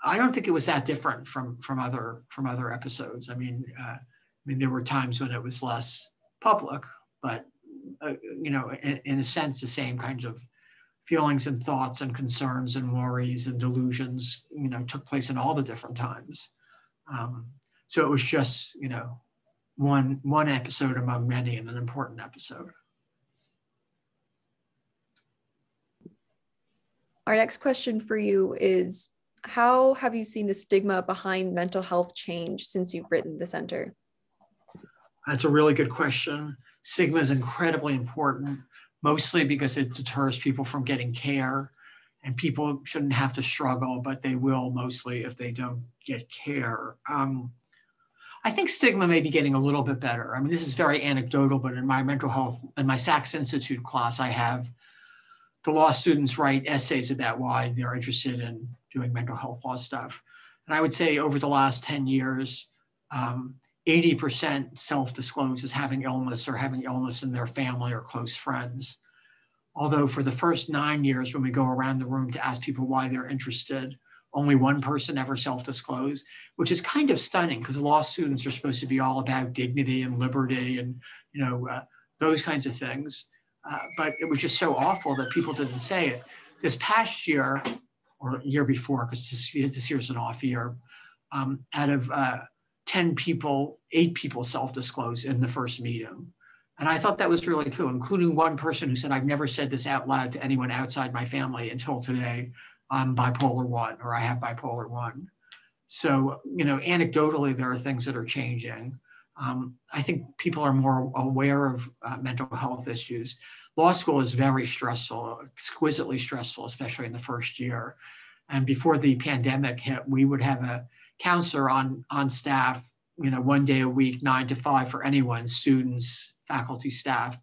I don't think it was that different from from other from other episodes. I mean, uh, I mean, there were times when it was less public, but uh, you know, in, in, a sense, the same kinds of feelings and thoughts and concerns and worries and delusions, you know, took place in all the different times. Um, so it was just, you know, one one episode among many and an important episode. Our next question for you is how have you seen the stigma behind mental health change since you've written the center? That's a really good question. Stigma is incredibly important, mostly because it deters people from getting care. And people shouldn't have to struggle, but they will mostly if they don't get care. Um, I think stigma may be getting a little bit better. I mean, this is very anecdotal, but in my mental health, in my Saks Institute class, I have the law students write essays about why they're interested in doing mental health law stuff. And I would say over the last 10 years, um, 80% self-disclose as having illness or having illness in their family or close friends. Although for the first nine years, when we go around the room to ask people why they're interested, only one person ever self-disclosed, which is kind of stunning because law students are supposed to be all about dignity and liberty and you know uh, those kinds of things. Uh, but it was just so awful that people didn't say it. This past year, or year before, because this, this year's an off year, um, out of uh, 10 people, eight people self-disclosed in the first meeting. And I thought that was really cool, including one person who said, I've never said this out loud to anyone outside my family until today. I'm bipolar one or I have bipolar one. So, you know, anecdotally, there are things that are changing. Um, I think people are more aware of uh, mental health issues. Law school is very stressful, exquisitely stressful, especially in the first year. And before the pandemic hit, we would have a counselor on, on staff, you know, one day a week, nine to five for anyone, students, faculty, staff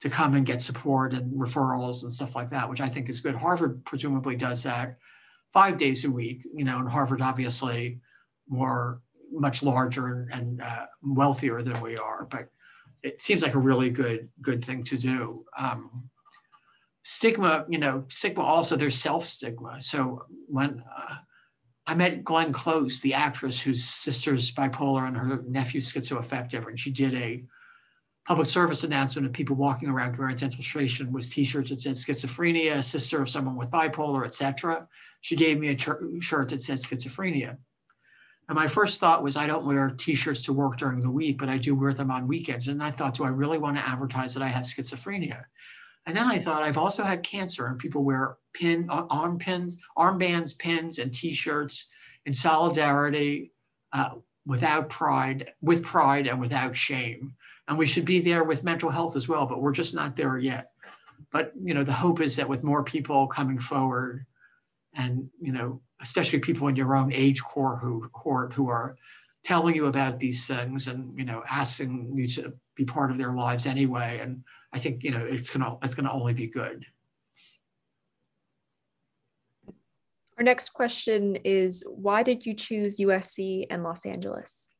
to come and get support and referrals and stuff like that, which I think is good. Harvard presumably does that five days a week, you know, and Harvard obviously more much larger and uh, wealthier than we are, but it seems like a really good good thing to do. Um, stigma, you know, stigma also there's self stigma. So when uh, I met Glenn Close, the actress whose sister's bipolar and her nephew's schizoaffective, and she did a public service announcement of people walking around Grand Central Station with T-shirts that said schizophrenia, sister of someone with bipolar, etc. She gave me a shirt that said schizophrenia. And my first thought was, I don't wear T-shirts to work during the week, but I do wear them on weekends. And I thought, do I really want to advertise that I have schizophrenia? And then I thought I've also had cancer, and people wear pin arm pins, armbands, pins, and T-shirts in solidarity, uh, without pride, with pride, and without shame. And we should be there with mental health as well, but we're just not there yet. But you know, the hope is that with more people coming forward, and you know, especially people in your own age core who who are telling you about these things and you know asking you to be part of their lives anyway and i think you know it's gonna it's gonna only be good our next question is why did you choose usc and los angeles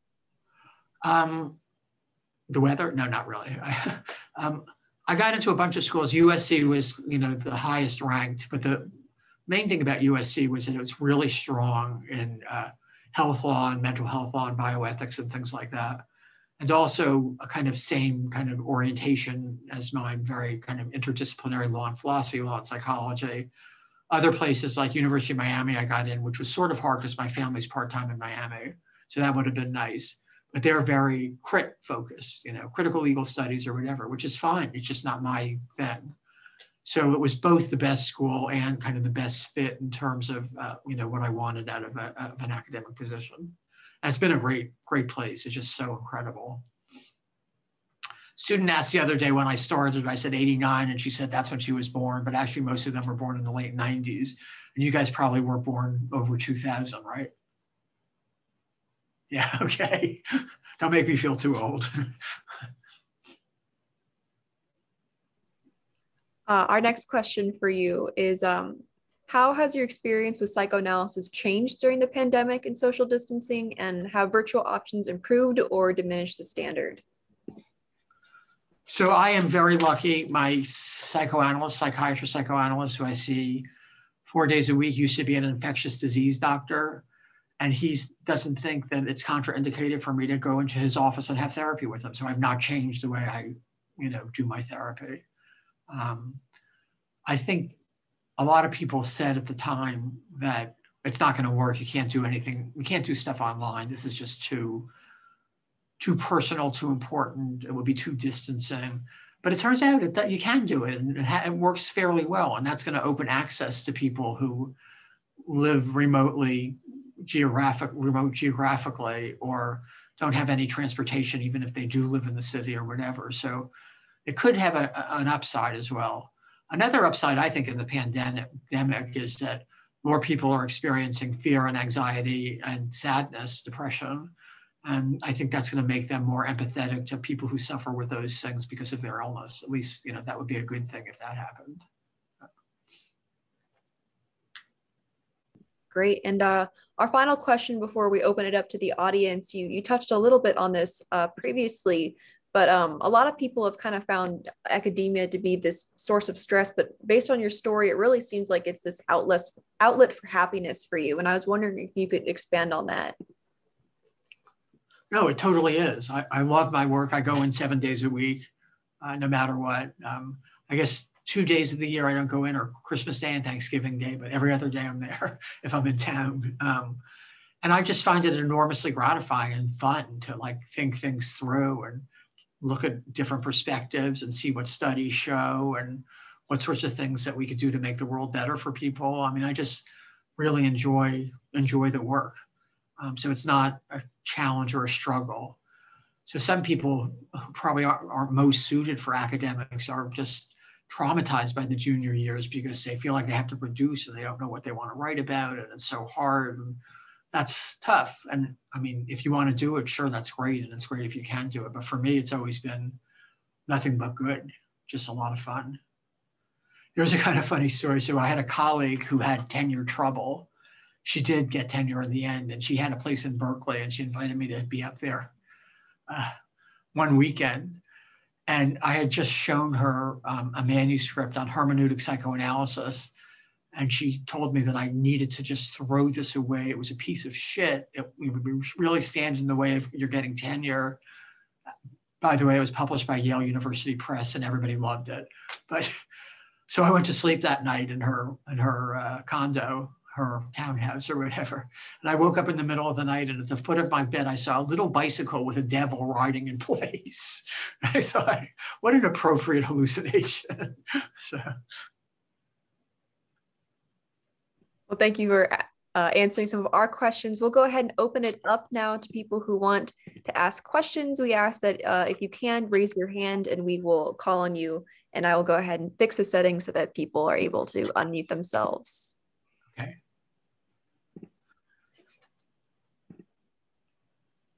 um, the weather no not really um, i got into a bunch of schools usc was you know the highest ranked but the main thing about usc was that it was really strong in uh, health law and mental health law and bioethics and things like that. And also a kind of same kind of orientation as mine, very kind of interdisciplinary law and philosophy, law and psychology. Other places like University of Miami, I got in, which was sort of hard because my family's part-time in Miami. So that would have been nice. But they're very crit focused, you know, critical legal studies or whatever, which is fine. It's just not my thing. So it was both the best school and kind of the best fit in terms of uh, you know what I wanted out of, a, of an academic position. And it's been a great great place. It's just so incredible. Student asked the other day when I started, I said 89, and she said that's when she was born, but actually most of them were born in the late 90s. And you guys probably were born over 2000, right? Yeah, okay. Don't make me feel too old. Uh, our next question for you is um, How has your experience with psychoanalysis changed during the pandemic and social distancing, and have virtual options improved or diminished the standard? So I am very lucky. My psychoanalyst, psychiatrist, psychoanalyst, who I see four days a week, used to be an infectious disease doctor, and he doesn't think that it's contraindicated for me to go into his office and have therapy with him. So I've not changed the way I, you know, do my therapy. Um, I think a lot of people said at the time that it's not going to work. You can't do anything. We can't do stuff online. This is just too too personal, too important. It would be too distancing. But it turns out that you can do it, and it, it works fairly well. And that's going to open access to people who live remotely, geographic, remote geographically, or don't have any transportation, even if they do live in the city or whatever. So it could have a, an upside as well. Another upside, I think, in the pandemic is that more people are experiencing fear and anxiety and sadness, depression. And I think that's going to make them more empathetic to people who suffer with those things because of their illness. At least, you know, that would be a good thing if that happened. Great. And uh, our final question before we open it up to the audience, you, you touched a little bit on this uh, previously, but um, a lot of people have kind of found academia to be this source of stress. But based on your story, it really seems like it's this outlet outlet for happiness for you. And I was wondering if you could expand on that. No, it totally is. I, I love my work. I go in seven days a week, uh, no matter what. Um, I guess two days of the year I don't go in are Christmas Day and Thanksgiving Day, but every other day I'm there if I'm in town. Um, and I just find it enormously gratifying and fun to like think things through and look at different perspectives and see what studies show and what sorts of things that we could do to make the world better for people. I mean, I just really enjoy enjoy the work. Um, so it's not a challenge or a struggle. So some people who probably are, are most suited for academics are just traumatized by the junior years because they feel like they have to produce and they don't know what they want to write about and it's so hard. And that's tough. And I mean, if you want to do it, sure, that's great. And it's great if you can do it. But for me, it's always been nothing but good, just a lot of fun. There's a kind of funny story. So I had a colleague who had tenure trouble. She did get tenure in the end, and she had a place in Berkeley, and she invited me to be up there uh, one weekend. And I had just shown her um, a manuscript on hermeneutic psychoanalysis and she told me that I needed to just throw this away. It was a piece of shit. It, it would really stand in the way of you're getting tenure. By the way, it was published by Yale University Press, and everybody loved it. But so I went to sleep that night in her in her uh, condo, her townhouse or whatever. And I woke up in the middle of the night and at the foot of my bed, I saw a little bicycle with a devil riding in place. I thought, what an appropriate hallucination. so. Well, thank you for uh, answering some of our questions. We'll go ahead and open it up now to people who want to ask questions. We ask that uh, if you can raise your hand and we will call on you and I will go ahead and fix the settings so that people are able to unmute themselves. Okay.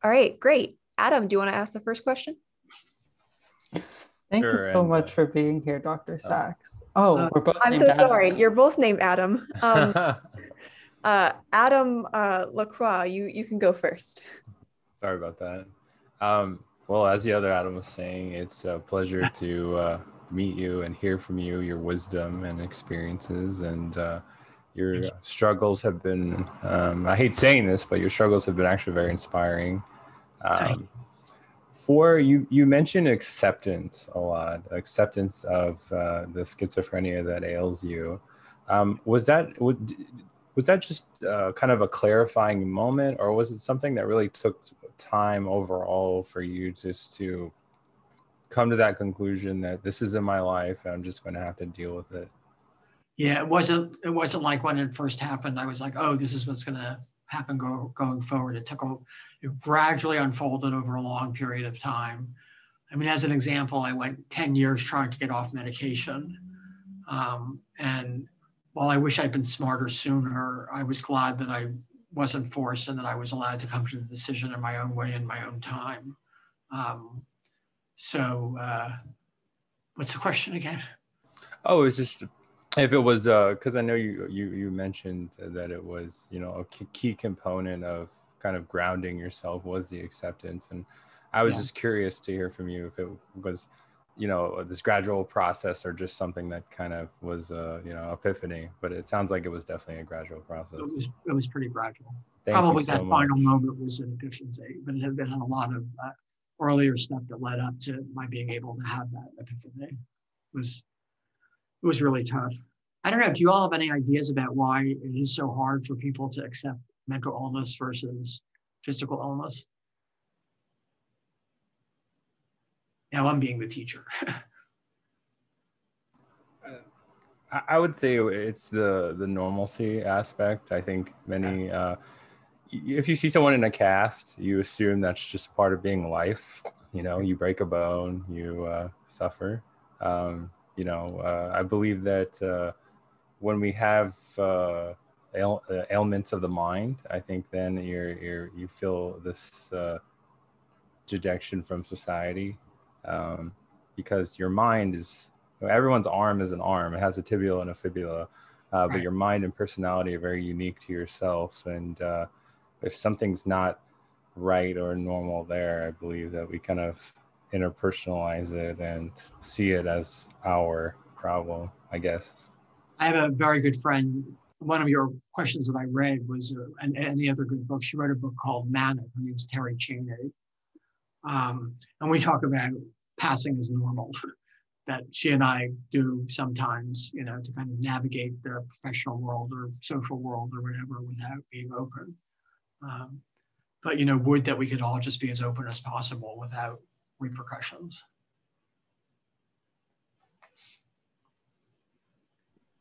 All right, great. Adam, do you want to ask the first question? Thank sure, you so much uh, for being here, Dr. Oh. Saks. Oh, uh, we're both. I'm so Adam. sorry. You're both named Adam. Um, uh, Adam uh, Lacroix, you you can go first. Sorry about that. Um, well, as the other Adam was saying, it's a pleasure to uh, meet you and hear from you, your wisdom and experiences, and uh, your struggles have been. Um, I hate saying this, but your struggles have been actually very inspiring. Um, for you, you mentioned acceptance a lot, acceptance of uh, the schizophrenia that ails you. Um, was that would, was that just uh, kind of a clarifying moment, or was it something that really took time overall for you just to come to that conclusion that this is in my life and I'm just going to have to deal with it? Yeah, it wasn't. It wasn't like when it first happened. I was like, "Oh, this is what's going to happen go, going forward." It took a, it gradually unfolded over a long period of time. I mean, as an example, I went 10 years trying to get off medication, um, and while I wish I'd been smarter sooner, I was glad that I wasn't forced and that I was allowed to come to the decision in my own way in my own time. Um, so, uh, what's the question again? Oh, it's just if it was because uh, I know you you you mentioned that it was you know a key component of kind of grounding yourself was the acceptance, and I was yeah. just curious to hear from you if it was you know this gradual process or just something that kind of was uh, you know epiphany but it sounds like it was definitely a gradual process. it was, it was pretty gradual. Thank probably that final moment was an epiphany but it had been a lot of uh, earlier stuff that led up to my being able to have that epiphany was it was really tough i don't know do you all have any ideas about why it is so hard for people to accept mental illness versus physical illness Now I'm being the teacher. I would say it's the the normalcy aspect. I think many, uh, if you see someone in a cast, you assume that's just part of being life. You know, you break a bone, you uh, suffer. Um, you know, uh, I believe that uh, when we have uh, ail- uh, ailments of the mind, I think then you're, you're you feel this dejection from society um, because your mind is everyone's arm is an arm. It has a tibial and a fibula, uh, but your mind and personality are very unique to yourself. And uh, if something's not right or normal there, I believe that we kind of interpersonalize it and see it as our problem. I guess. I have a very good friend. One of your questions that I read was, uh, and any other good book. She wrote a book called Manic. Her name is Terri Cheney um, and we talk about passing as normal that she and I do sometimes, you know, to kind of navigate the professional world or social world or whatever without being open. Um, but, you know, would that we could all just be as open as possible without repercussions.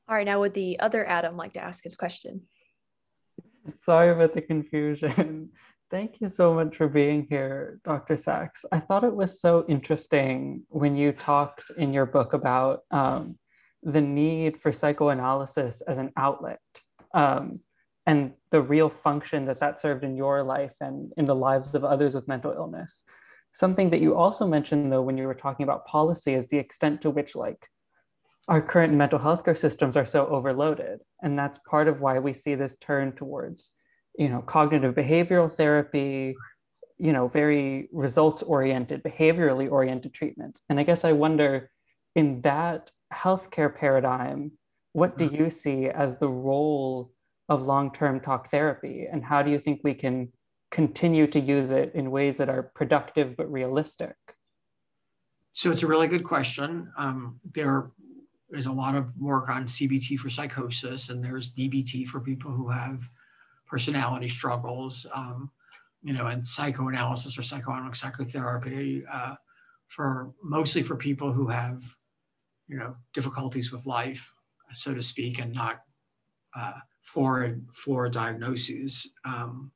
All right, now would the other Adam like to ask his question? Sorry about the confusion. Thank you so much for being here, Dr. Saks. I thought it was so interesting when you talked in your book about um, the need for psychoanalysis as an outlet um, and the real function that that served in your life and in the lives of others with mental illness. Something that you also mentioned, though, when you were talking about policy is the extent to which, like, our current mental health care systems are so overloaded. And that's part of why we see this turn towards you know, cognitive behavioral therapy, you know, very results oriented, behaviorally oriented treatment. And I guess I wonder in that healthcare paradigm, what do mm-hmm. you see as the role of long term talk therapy? And how do you think we can continue to use it in ways that are productive but realistic? So it's a really good question. Um, there's a lot of work on CBT for psychosis, and there's DBT for people who have personality struggles, um, you know, and psychoanalysis or psychoanalytic psychotherapy uh, for mostly for people who have, you know, difficulties with life, so to speak, and not uh, florid, florid diagnoses. Um,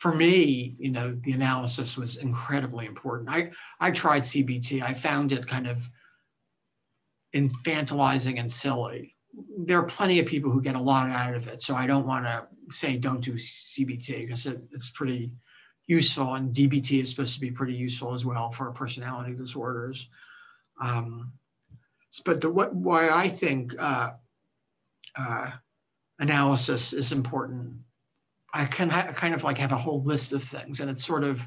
for me, you know, the analysis was incredibly important. I, I tried CBT. I found it kind of infantilizing and silly. There are plenty of people who get a lot out of it. So I don't want to say don't do CBT because it, it's pretty useful. And DBT is supposed to be pretty useful as well for personality disorders. Um, but the, what, why I think uh, uh, analysis is important I can kind of like have a whole list of things, and it's sort of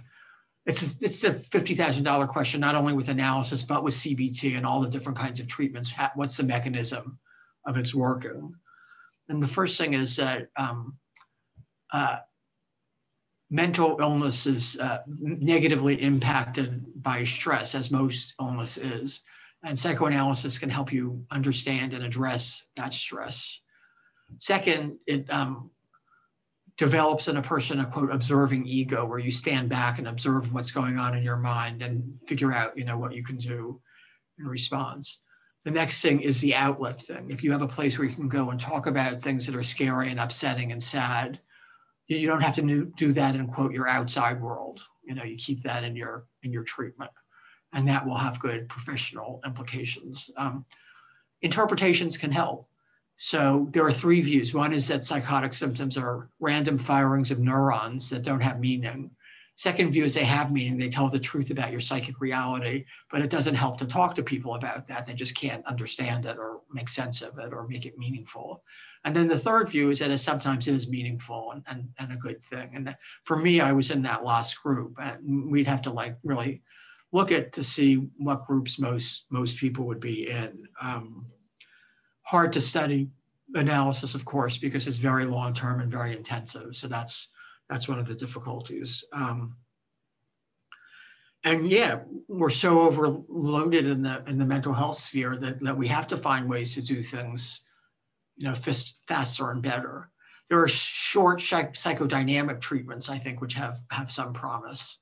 it's a, it's a fifty thousand dollar question, not only with analysis but with CBT and all the different kinds of treatments. What's the mechanism of its working? And the first thing is that um, uh, mental illness is uh, negatively impacted by stress, as most illness is, and psychoanalysis can help you understand and address that stress. Second, it um, develops in a person a quote observing ego where you stand back and observe what's going on in your mind and figure out you know what you can do in response. The next thing is the outlet thing. If you have a place where you can go and talk about things that are scary and upsetting and sad you don't have to do that in quote your outside world. You know you keep that in your in your treatment. And that will have good professional implications. Um, interpretations can help so there are three views. One is that psychotic symptoms are random firings of neurons that don't have meaning. Second view is they have meaning. They tell the truth about your psychic reality, but it doesn't help to talk to people about that. They just can't understand it or make sense of it or make it meaningful. And then the third view is that it sometimes is meaningful and, and, and a good thing. And for me, I was in that last group and we'd have to like really look at to see what groups most most people would be in. Um, hard to study analysis, of course, because it's very long term and very intensive. So that's that's one of the difficulties. Um, and yeah, we're so overloaded in the in the mental health sphere that, that we have to find ways to do things, you know, fast, faster and better. There are short psychodynamic treatments, I think, which have have some promise.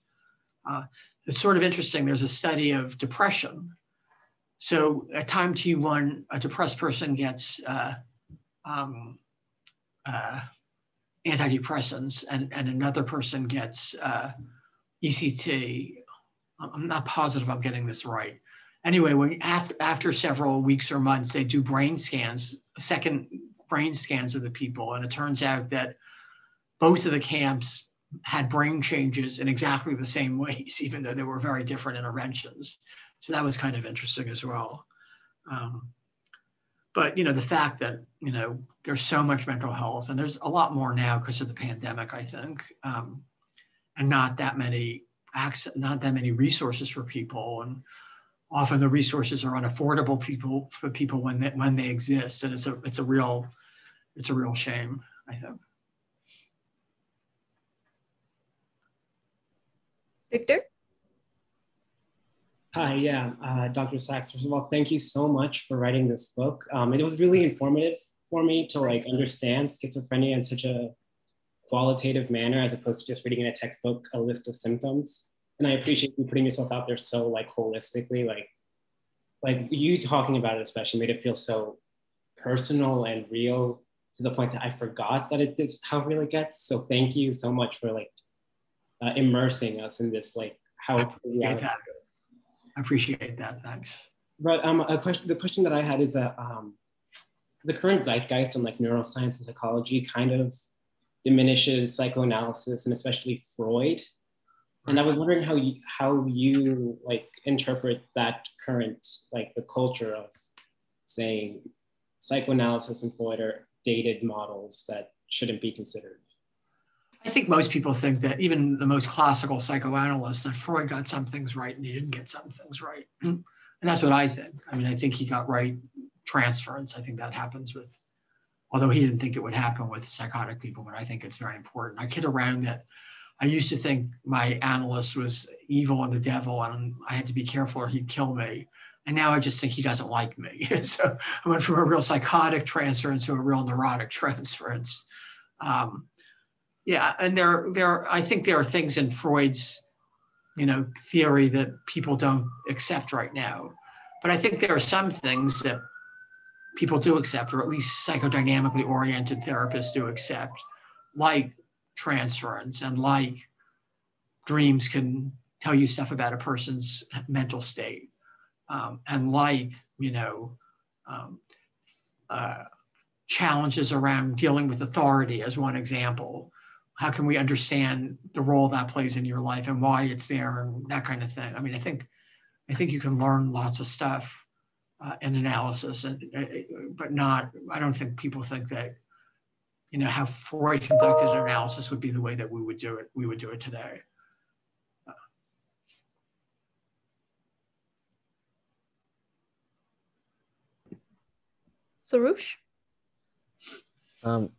Uh, it's sort of interesting. There's a study of depression so at time T1, a depressed person gets uh, um, uh, antidepressants and, and another person gets uh, ECT. I'm not positive I'm getting this right. Anyway, when after, after several weeks or months, they do brain scans, second brain scans of the people, and it turns out that both of the camps had brain changes in exactly the same ways, even though they were very different interventions. So that was kind of interesting as well. Um, but you know the fact that you know there's so much mental health and there's a lot more now because of the pandemic i think um, and not that many access not that many resources for people. And often the resources are unaffordable people for people when they when they exist. And it's a it's a real it's a real shame i think. Victor Hi, yeah, uh, Dr. Saks. First of all, thank you so much for writing this book. Um, it was really informative for me to like understand schizophrenia in such a qualitative manner as opposed to just reading in a textbook a list of symptoms. And I appreciate you putting yourself out there so like holistically, like like you talking about it especially made it feel so personal and real to the point that I forgot that it is how real it gets. So thank you so much for like uh, immersing us in this like how I appreciate that. Thanks. But um, a question, the question that I had is that um, the current zeitgeist on like neuroscience and psychology kind of diminishes psychoanalysis and especially Freud. And I was wondering how you, how you like interpret that current, like the culture of saying psychoanalysis and Freud are dated models that shouldn't be considered. I think most people think that even the most classical psychoanalysts that Freud got some things right and he didn't get some things right. And that's what I think. I mean, I think he got right transference. I think that happens with, although he didn't think it would happen with psychotic people, but I think it's very important. I kid around that I used to think my analyst was evil and the devil and I had to be careful or he'd kill me. And now I just think he doesn't like me. so I went from a real psychotic transference to a real neurotic transference. Um, yeah, and there, there, I think there are things in Freud's, you know, theory that people don't accept right now. But I think there are some things that people do accept, or at least psychodynamically oriented therapists do accept, like transference and like dreams can tell you stuff about a person's mental state. Um, and like, you know, um, uh, challenges around dealing with authority as one example. How can we understand the role that plays in your life and why it's there and that kind of thing? I mean, I think, I think you can learn lots of stuff uh, in analysis, and uh, but not. I don't think people think that, you know, how Freud conducted an analysis would be the way that we would do it. We would do it today. Sarush? Um,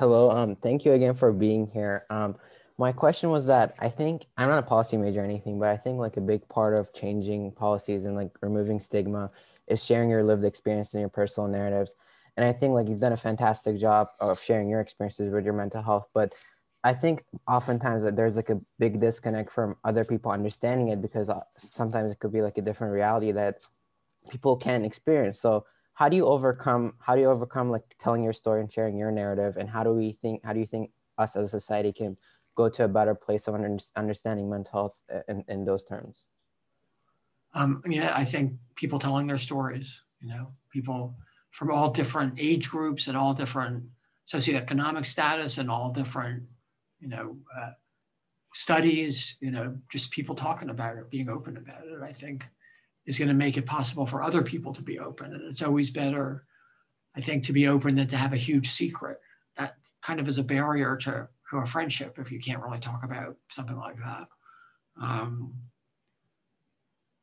hello. Um, thank you again for being here. Um, my question was that I think I'm not a policy major or anything, but I think like a big part of changing policies and like removing stigma is sharing your lived experience and your personal narratives. And I think like you've done a fantastic job of sharing your experiences with your mental health, but I think oftentimes that there's like a big disconnect from other people understanding it because uh, sometimes it could be like a different reality that people can't experience. So how do you overcome how do you overcome like telling your story and sharing your narrative? And how do we think how do you think us as a society can go to a better place of understanding mental health uh, in, in those terms? Um, mean, i think people telling their stories you know people from all different age groups and all different socioeconomic status and all different you know uh, studies you know just people talking about it being open about it i think is going to make it possible for other people to be open. And it's always better, I think, to be open than to have a huge secret. That kind of is a barrier to, to a friendship if you can't really talk about something like that. Um,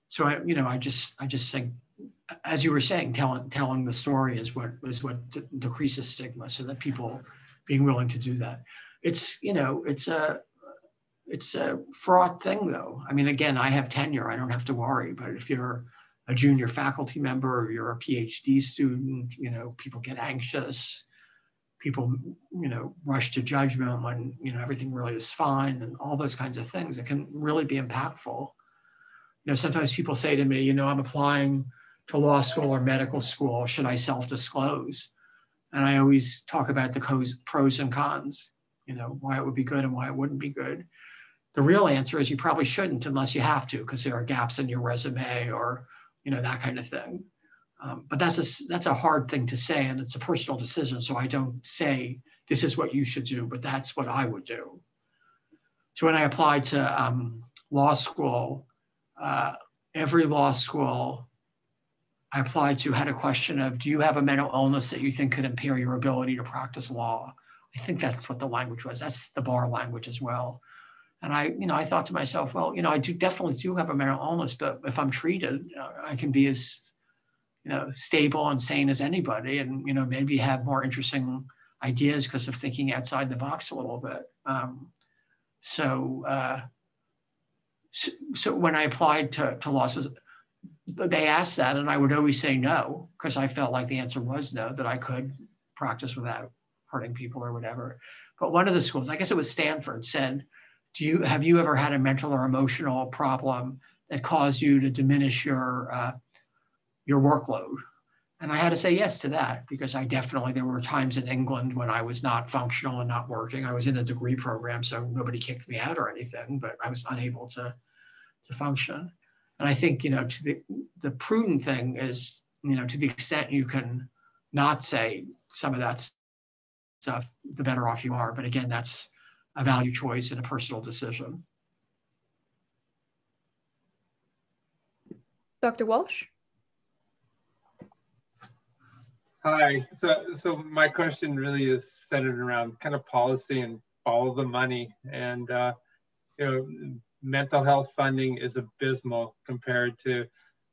so I, you know, I just, I just think, as you were saying, telling telling the story is what is what d- decreases stigma, so that people being willing to do that. It's, you know, it's a it's a fraught thing though. I mean, again, I have tenure, I don't have to worry, but if you're a junior faculty member or you're a PhD student, you know, people get anxious. People, you know, rush to judgment when, you know, everything really is fine and all those kinds of things. It can really be impactful. You know, sometimes people say to me, you know, I'm applying to law school or medical school. Should I self disclose? And I always talk about the pros and cons, you know, why it would be good and why it wouldn't be good. The real answer is you probably shouldn't unless you have to because there are gaps in your resume or you know that kind of thing. Um, but that's a that's a hard thing to say, and it's a personal decision. So I don't say this is what you should do, but that's what I would do. So when I applied to um, law school, uh, every law school I applied to had a question of, do you have a mental illness that you think could impair your ability to practice law? I think that's what the language was. That's the bar language as well. And I, you know, I thought to myself, well, you know, I do definitely do have a mental illness, but if I'm treated, I can be as, you know, stable and sane as anybody, and you know, maybe have more interesting ideas because of thinking outside the box a little bit. Um, so, uh, so, so, when I applied to, to law, they asked that, and I would always say no because I felt like the answer was no, that I could practice without hurting people or whatever. But one of the schools, I guess it was Stanford, said do you have you ever had a mental or emotional problem that caused you to diminish your uh, your workload? And I had to say yes to that because I definitely there were times in England when I was not functional and not working. I was in a degree program, so nobody kicked me out or anything, but I was unable to to function. And I think you know to the the prudent thing is you know to the extent you can not say some of that stuff, the better off you are. But again, that's a value choice and a personal decision. Dr. Walsh? Hi. So, so my question really is centered around kind of policy and follow the money. And, uh, you know, mental health funding is abysmal compared to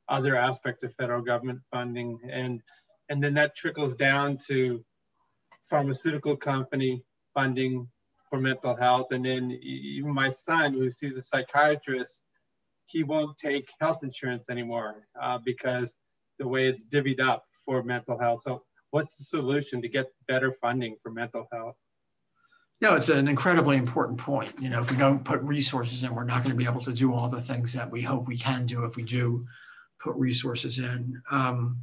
other aspects of federal government funding. And, and then that trickles down to pharmaceutical company funding for mental health. And then even my son, who sees a psychiatrist, he won't take health insurance anymore uh, because the way it's divvied up for mental health. So what's the solution to get better funding for mental health? No, it's an incredibly important point. You know, if we don't put resources in, we're not going to be able to do all the things that we hope we can do if we do put resources in. Um,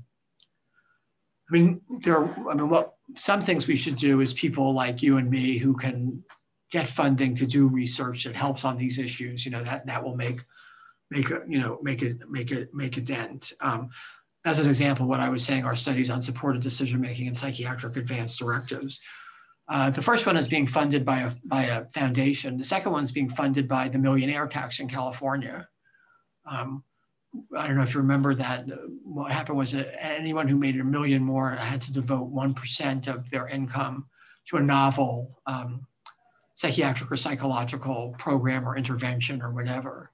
I mean, there. Are, I mean, what some things we should do is people like you and me who can get funding to do research that helps on these issues. You know, that that will make make a you know make it make it make a dent. Um, as an example, what I was saying are studies on supported decision making and psychiatric advance directives. Uh, the first one is being funded by a, by a foundation. The second one is being funded by the millionaire tax in California. Um, I don't know if you remember that. What happened was that anyone who made a million more had to devote 1% of their income to a novel um, psychiatric or psychological program or intervention or whatever.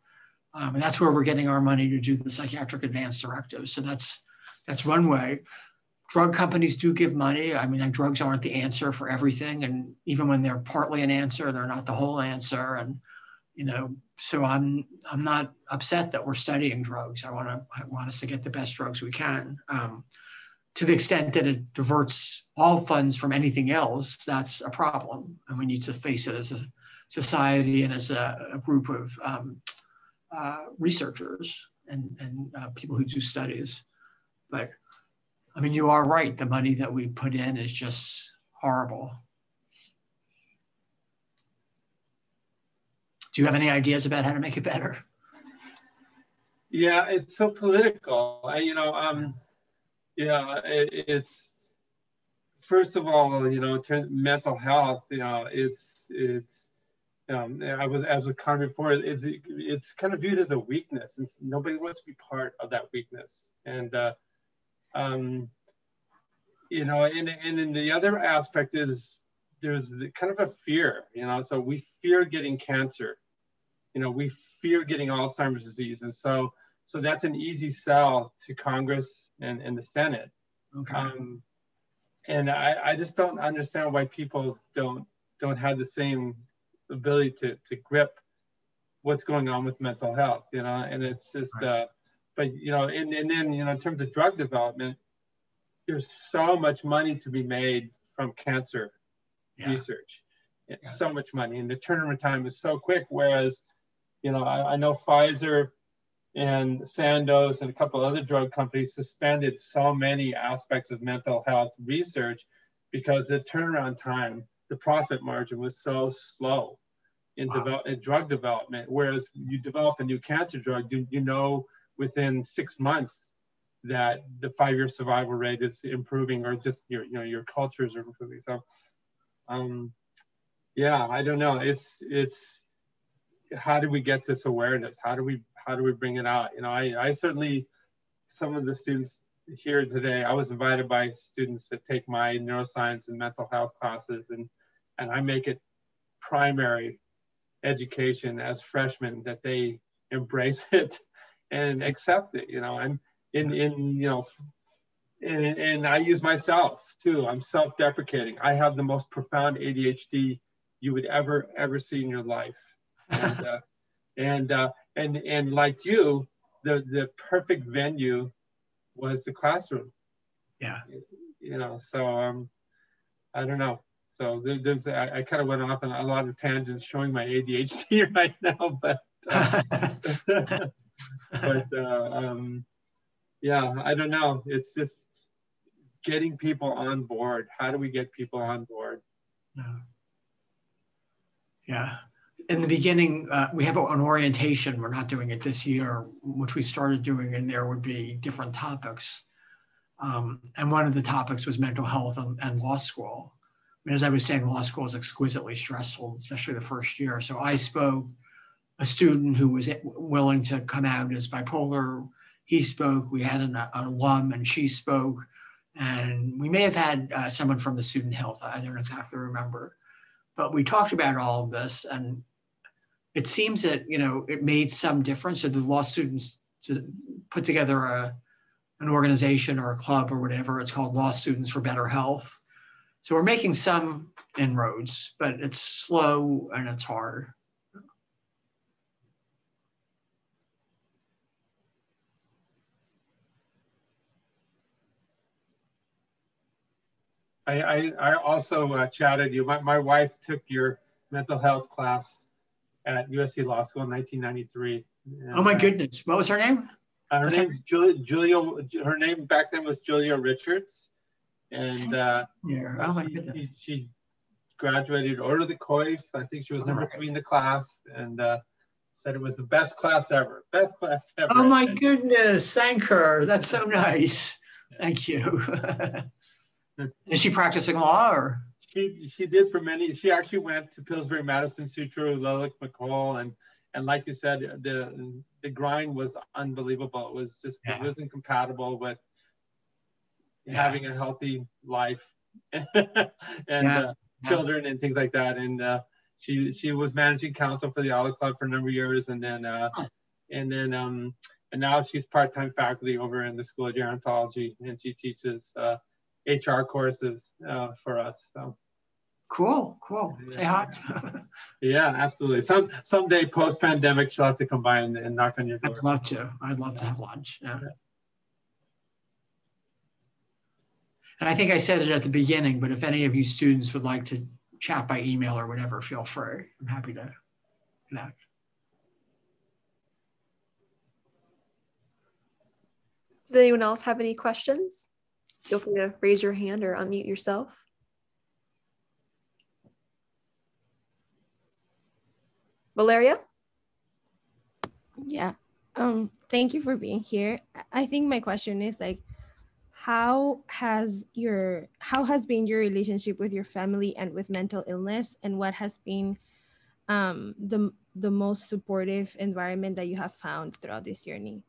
Um, and that's where we're getting our money to do the psychiatric advance directives. So that's that's one way drug companies do give money. I mean, drugs aren't the answer for everything, and even when they're partly an answer, they're not the whole answer. And you know, so I'm I'm not upset that we're studying drugs. I want to I want us to get the best drugs we can. Um, to the extent that it diverts all funds from anything else, that's a problem, and we need to face it as a society and as a, a group of um, uh, researchers and, and uh, people who do studies. But I mean, you are right. The money that we put in is just horrible. Do you have any ideas about how to make it better? Yeah, it's so political. I, you know, um, yeah, it, it's first of all, you know, mental health. You know, it's it's. Um, I was as a comment before. It's it's kind of viewed as a weakness, and nobody wants to be part of that weakness. And uh, um, you know, and, and then the other aspect is there's kind of a fear, you know, so we fear getting cancer, you know, we fear getting Alzheimer's disease. And so, so that's an easy sell to Congress and, and the Senate. Okay. Um, and I, I just don't understand why people don't don't have the same ability to, to grip what's going on with mental health, you know, and it's just, uh, but you know, and, and then, you know, in terms of drug development, there's so much money to be made from cancer yeah. research. It's yeah. so much money, and the turnaround time is so quick. Whereas, you know, I, I know Pfizer and Sandoz and a couple other drug companies suspended so many aspects of mental health research because the turnaround time, the profit margin was so slow in, wow. develop, in drug development. Whereas you develop a new cancer drug, you, you know within six months that the five-year survival rate is improving or just your you know your cultures are improving so um yeah i don't know it's it's how do we get this awareness how do we how do we bring it out you know i i certainly some of the students here today i was invited by students to take my neuroscience and mental health classes and and i make it primary education as freshmen that they embrace it and accept it you know i'm in in you know and, and I use myself too. I'm self-deprecating. I have the most profound ADHD you would ever ever see in your life, and uh, and uh, and and like you, the the perfect venue was the classroom. Yeah. You know, so um, I don't know. So there, there's I, I kind of went off on a lot of tangents showing my ADHD right now, but uh, but uh, um, yeah, I don't know. It's just getting people on board. How do we get people on board? Yeah. yeah. In the beginning, uh, we have an orientation. We're not doing it this year, which we started doing, and there would be different topics. Um, and one of the topics was mental health and, and law school. As I was saying, law school is exquisitely stressful, especially the first year. So I spoke a student who was willing to come out as bipolar he spoke. We had an, an alum and she spoke. And we may have had uh, someone from the student health. I don't exactly remember. But we talked about all of this. And it seems that you know it made some difference to the law students to put together a an organization or a club or whatever it's called law students for better health so we're making some inroads but it's slow and it's hard I, I, also uh, chatted you. My, my wife took your mental health class at USC Law School in 1993. And, oh my goodness. What was her name? Uh, her name's Julia, Julia, her name back then was Julia Richards. And uh, yeah. oh my goodness. She, she graduated Order the Coif. I think she was number three in the class and uh, said it was the best class ever. Best class ever. Oh my goodness. Thank her. That's so nice. Thank you. Is she practicing law or? She, she did for many. She actually went to Pillsbury Madison Sutro, Lillich McCall, and and like you said, the the grind was unbelievable. It was just yeah. it wasn't compatible with yeah. having a healthy life and yeah. uh, children and things like that. And uh, she she was managing counsel for the Auto Club for a number of years, and then uh, and then um, and now she's part time faculty over in the School of Gerontology, and she teaches HR courses uh, for us. So. Cool, cool. Yeah. Say hi. yeah, absolutely. Some someday post pandemic, she'll have to come by and, and, knock on your door. I'd love to. I'd love yeah. to have lunch. Yeah. yeah. And I think I said it at the beginning, but if any of you students would like to chat by email or whatever, feel free. I'm happy to connect. Does anyone else have any questions? Feel free to raise your hand or unmute yourself. Valeria? Yeah. Um, thank you for being here. I think my question is like, how has your how has been your relationship with your family and with mental illness and what has been um, the the most supportive environment that you have found throughout this journey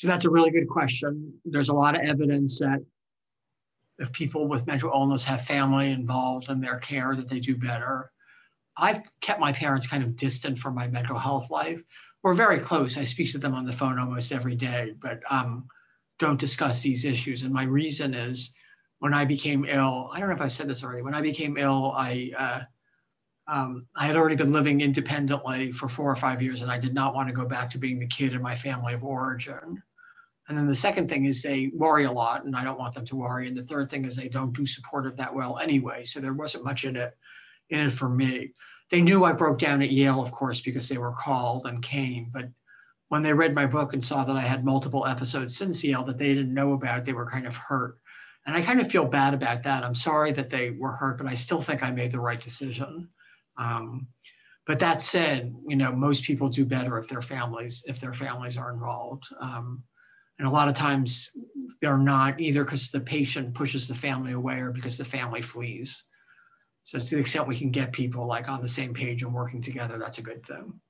so that's a really good question there's a lot of evidence that if people with mental illness have family involved in their care that they do better i've kept my parents kind of distant from my mental health life we're very close i speak to them on the phone almost every day but um, don't discuss these issues. And my reason is when I became ill, I don't know if I said this already, when I became ill, I, uh, um, I had already been living independently for four or five years, and I did not want to go back to being the kid in my family of origin. And then the second thing is they worry a lot, and I don't want them to worry. And the third thing is they don't do supportive that well anyway. So there wasn't much in it in it for me. They knew I broke down at Yale, of course, because they were called and came, but when they read my book and saw that I had multiple episodes since Yale that they didn't know about, they were kind of hurt. And I kind of feel bad about that. I'm sorry that they were hurt, but I still think I made the right decision. Um, but that said, you know, most people do better if their families if their families are involved. Um, and a lot of times they're not either because the patient pushes the family away or because the family flees. So to the extent we can get people like on the same page and working together, that's a good thing.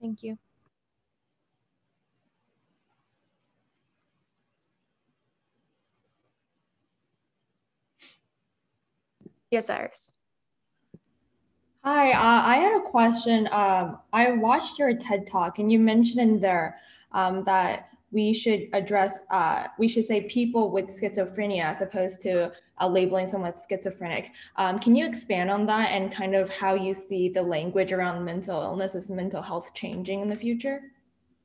Thank you. Yes, Iris. Hi, uh, I had a question. Um, I watched your TED talk and you mentioned in there um, that we should address, uh, we should say people with schizophrenia as opposed to uh, labeling someone as schizophrenic. Um, can you expand on that and kind of how you see the language around mental illness as mental health changing in the future?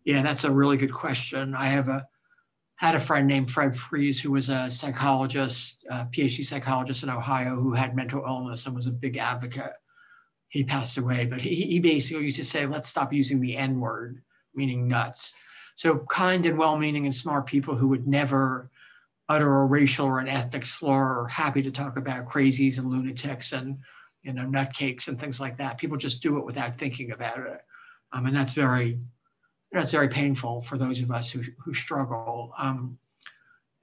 Yeah, that's a really good question. I have a had a friend named Fred Frese who was a psychologist, a PhD psychologist in Ohio who had mental illness and was a big advocate. He passed away, but he, he basically used to say, let's stop using the N word, meaning nuts so kind and well-meaning and smart people who would never utter a racial or an ethnic slur are happy to talk about crazies and lunatics and you know nutcakes and things like that. People just do it without thinking about it, um, and that's very that's very painful for those of us who who struggle. Um,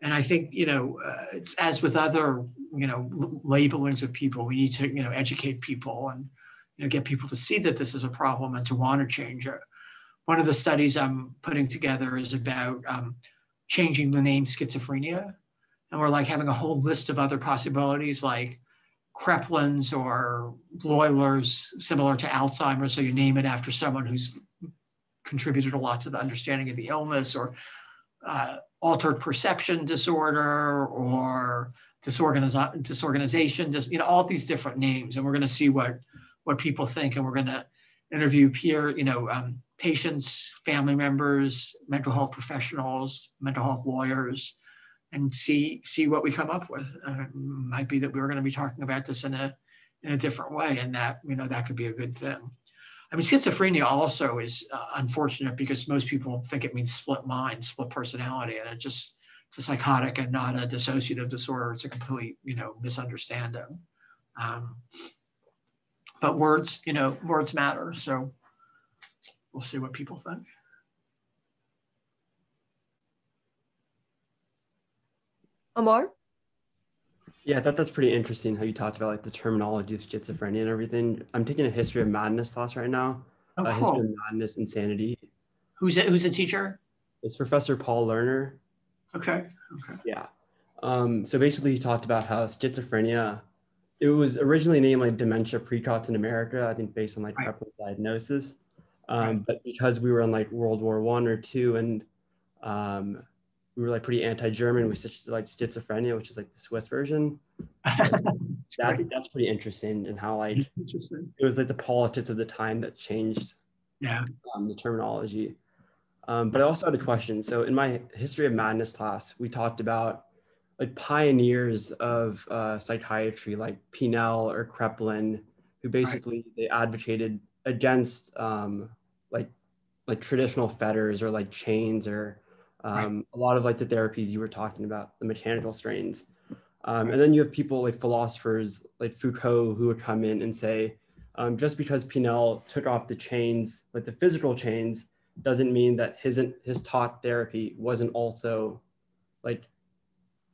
and I think you know uh, it's as with other you know labelings of people, we need to you know educate people and you know get people to see that this is a problem and to want to change it one of the studies I'm putting together is about um, changing the name schizophrenia. And we're like having a whole list of other possibilities like Kraepelin's or Bleuler's, similar to Alzheimer's. So you name it after someone who's contributed a lot to the understanding of the illness or uh, altered perception disorder or disorganiz- disorganization, just, you know, all these different names. And we're going to see what, what people think. And we're going to interview peer, you know, um, patients, family members, mental health professionals, mental health lawyers, and see see what we come up with. Uh, might be that we are going to be talking about this in a in a different way, and that you know that could be a good thing. I mean, schizophrenia also is uh, unfortunate because most people think it means split mind, split personality, and it just it's a psychotic and not a dissociative disorder. It's a complete you know misunderstanding. Um, but words, you know, words matter. So we'll see what people think. Amar? Yeah, I thought that's pretty interesting how you talked about like the terminology of schizophrenia and everything. I'm taking a history of madness class right now. Oh, uh, cool. History of madness, insanity. Who's it? Who's a teacher? It's Professor Paul Lerner. Okay. Okay. Yeah. Um, so basically, he talked about how schizophrenia, it was originally named like dementia precox in America, I think based on like Right. prevalent diagnosis. Um, Right. But because we were in like World War One or two, and um, we were like pretty anti-German, we switched to like schizophrenia, which is like the Swiss version. That's That's great. that's pretty interesting, and how like Interesting. it was like the politics of the time that changed Yeah. um, the terminology. Um, but I also had a question. So in my history of madness class, we talked about like pioneers of uh, psychiatry, like Pinel or Kraepelin, who basically they advocated against um, like like traditional fetters or like chains or um, a lot of like the therapies you were talking about, the mechanical strains. Um, and then you have people like philosophers like Foucault who would come in and say, um, just because Pinel took off the chains, like the physical chains, doesn't mean that his his taught therapy wasn't also like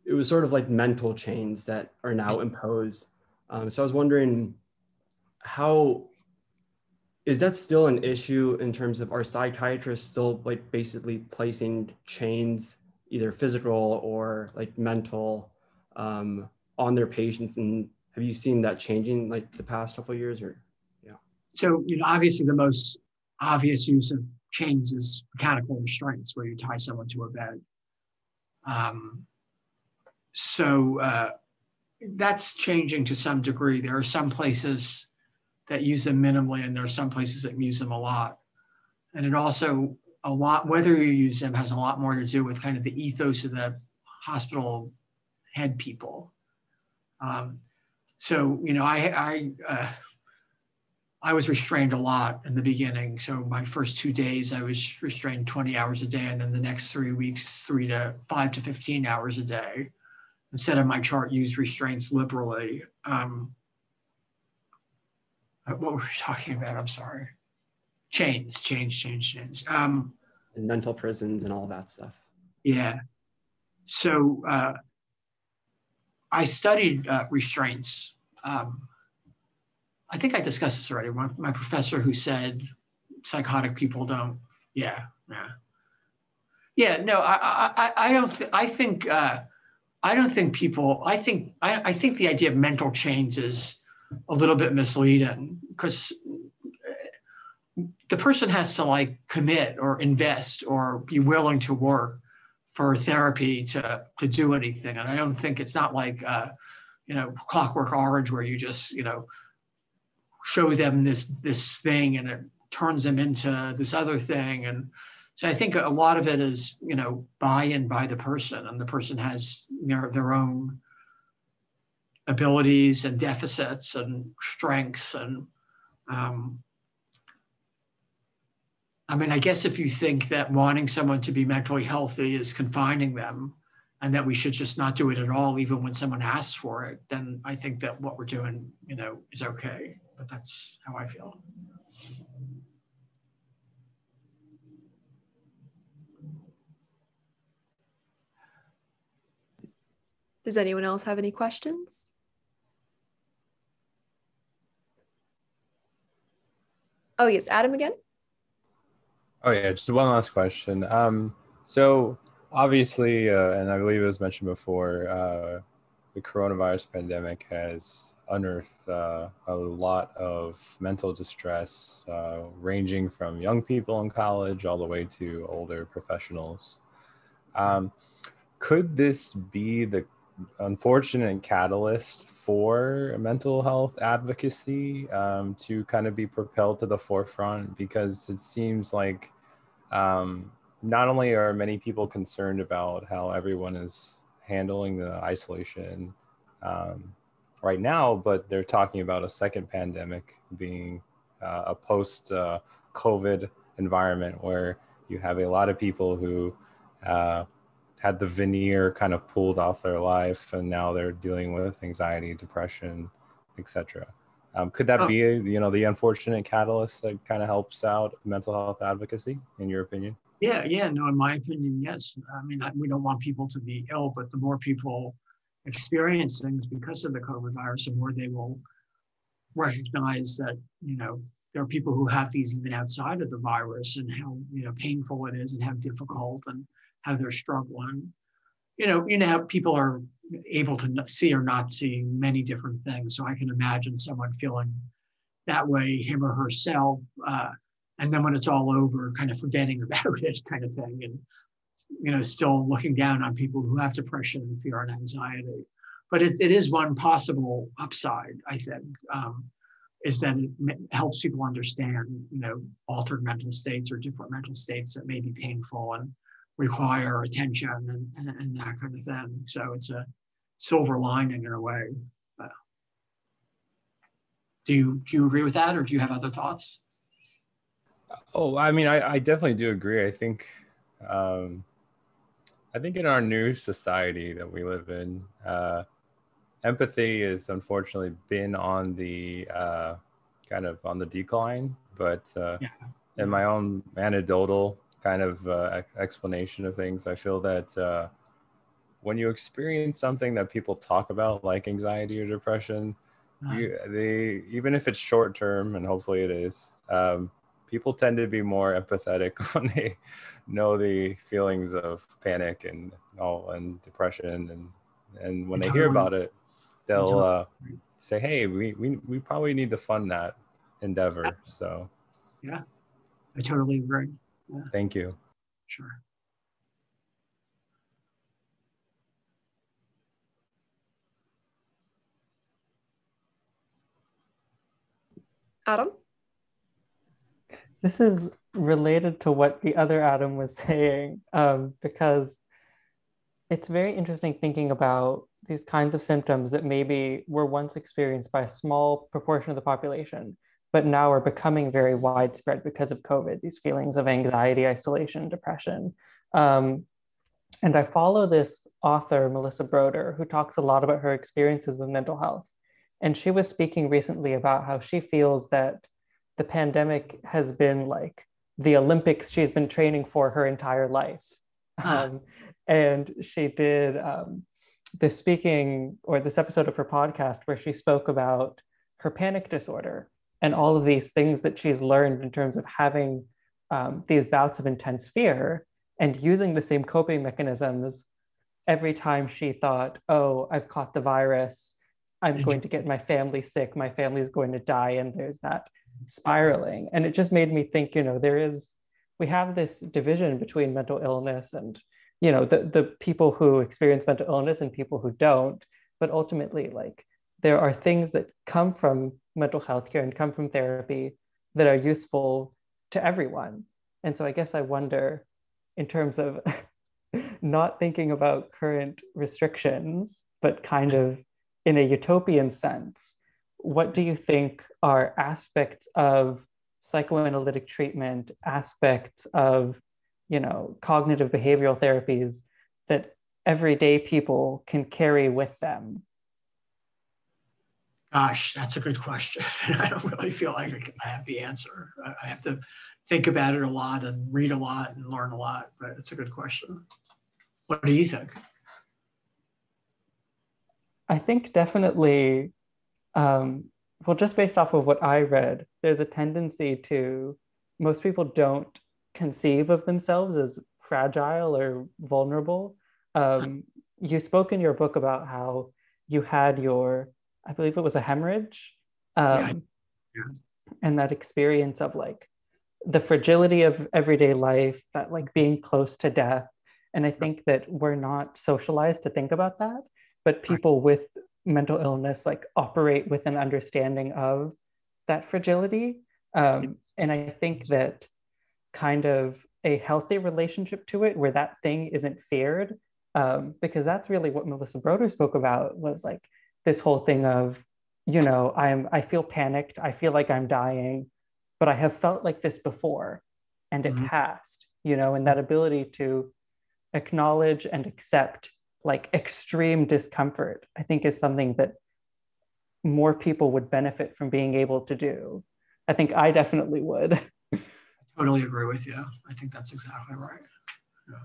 it was sort of like mental chains that are now imposed. Um, so I was wondering how is that still an issue in terms of our psychiatrists still like basically placing chains, either physical or like mental, um, on their patients? And have you seen that changing like the past couple of years or? Yeah. So, you know, obviously the most obvious use of chains is mechanical restraints where you tie someone to a bed. Um, so uh, that's changing to some degree. There are some places that use them minimally, and there are some places that use them a lot. And it also, a lot, whether you use them has a lot more to do with kind of the ethos of the hospital head people. Um, so, you know, I, I, uh, I was restrained a lot in the beginning. So my first two days, I was restrained 20 hours a day, and then the next three weeks, three to five to 15 hours a day. Instead of my chart, use restraints liberally. Um, uh, what were we talking about? I'm sorry. Chains, chains, chains, chains. Um, and mental prisons and all that stuff. yeah. So uh, I studied uh, restraints. Um, I think I discussed this already. My, my professor who said psychotic people don't. Yeah, yeah, yeah. No, I, I, I don't. Th- I think. Uh, I don't think people. I think. I, I think the idea of mental chains is a little bit misleading because the person has to like commit or invest or be willing to work for therapy to to do anything. And I don't think it's not like. Uh, you know, Clockwork Orange, where you just, you know, show them this this thing and it turns them into this other thing and so i think a lot of it is you know buy-in by the person and the person has their, own abilities and deficits and strengths and um, i mean i guess if you think that wanting someone to be mentally healthy is confining them and that we should just not do it at all even when someone asks for it then i think that what we're doing you know is okay but that's how I feel. Does anyone else have any questions? Oh, yes, Adam again. Oh yeah, just one last question. Um, so obviously, uh, and I believe it was mentioned before, uh, the coronavirus pandemic has unearthed uh, a lot of mental distress, uh, ranging from young people in college all the way to older professionals. Um, could this be the unfortunate catalyst for mental health advocacy um, to kind of be propelled to the forefront? Because it seems like um, not only are many people concerned about how everyone is handling the isolation um, right now, but they're talking about a second pandemic being uh, a post uh, COVID environment where you have a lot of people who uh, had the veneer kind of pulled off their life and now they're dealing with anxiety, depression, etc. Um, could that oh. be, you know, the unfortunate catalyst that kind of helps out mental health advocacy, in your opinion? Yeah, yeah, no, in my opinion, yes. I mean, I, we don't want people to be ill, but the more people experience things because of the COVID virus, the more they will recognize that, you know, there are people who have these even outside of the virus and how, you know, painful it is and how difficult and how they're struggling. You know, you know how people are able to see or not see many different things. So I can imagine someone feeling that way, him or herself, uh, and then when it's all over, kind of forgetting about it, kind of thing, and you know, still looking down on people who have depression and fear and anxiety. But it, it is one possible upside, I think, um, is that it helps people understand, you know, altered mental states or different mental states that may be painful and require attention and, and, and that kind of thing. So it's a silver lining in a way. But do you do you agree with that, or do you have other thoughts? Oh, I mean, I, I definitely do agree. I think, um, I think in our new society that we live in, uh, empathy has unfortunately been on the uh, kind of on the decline. But uh, yeah. in my own anecdotal kind of uh, explanation of things, I feel that uh, when you experience something that people talk about, like anxiety or depression, uh-huh. you, they even if it's short term, and hopefully it is, um, people tend to be more empathetic when they know the feelings of panic and all and depression, and and when they hear about it, they'll uh, say, "Hey, we, we we probably need to fund that endeavor." So, yeah, I totally agree. Yeah. Thank you. Sure. Adam? This is related to what the other Adam was saying, um, because it's very interesting thinking about these kinds of symptoms that maybe were once experienced by a small proportion of the population, but now are becoming very widespread because of COVID, these feelings of anxiety, isolation, depression. Um, and I follow this author, Melissa Broder, who talks a lot about her experiences with mental health. And she was speaking recently about how she feels that the pandemic has been like the Olympics she's been training for her entire life. Um, and she did um, this speaking or this episode of her podcast where she spoke about her panic disorder and all of these things that she's learned in terms of having um, these bouts of intense fear and using the same coping mechanisms every time she thought, oh, I've caught the virus. I'm going to get my family sick, my family's going to die, and there's that spiraling. And it just made me think, you know, there is, we have this division between mental illness and, you know, the, the people who experience mental illness and people who don't. But ultimately, like, there are things that come from mental health care and come from therapy that are useful to everyone. And so I guess I wonder, in terms of not thinking about current restrictions, but kind of in a utopian sense, what do you think are aspects of psychoanalytic treatment, aspects of, you know, cognitive behavioral therapies that everyday people can carry with them? Gosh, that's a good question. I don't really feel like I have the answer. I have to think about it a lot and read a lot and learn a lot, but it's a good question. What do you think? I think definitely, um, well, just based off of what I read, there's a tendency to, most people don't conceive of themselves as fragile or vulnerable. Um, you spoke in your book about how you had your, I believe it was a hemorrhage, um, yeah. Yeah. and that experience of like the fragility of everyday life, that like being close to death. And I think that we're not socialized to think about that but people with mental illness like operate with an understanding of that fragility um, and i think that kind of a healthy relationship to it where that thing isn't feared um, because that's really what Melissa Broder spoke about was like this whole thing of, you know, I'm I feel panicked, I feel like I'm dying, but I have felt like this before, and it mm-hmm. passed, you know, and that ability to acknowledge and accept like extreme discomfort, I think is something that more people would benefit from being able to do. I think I definitely would. I totally agree with you. I think that's exactly right. Yeah.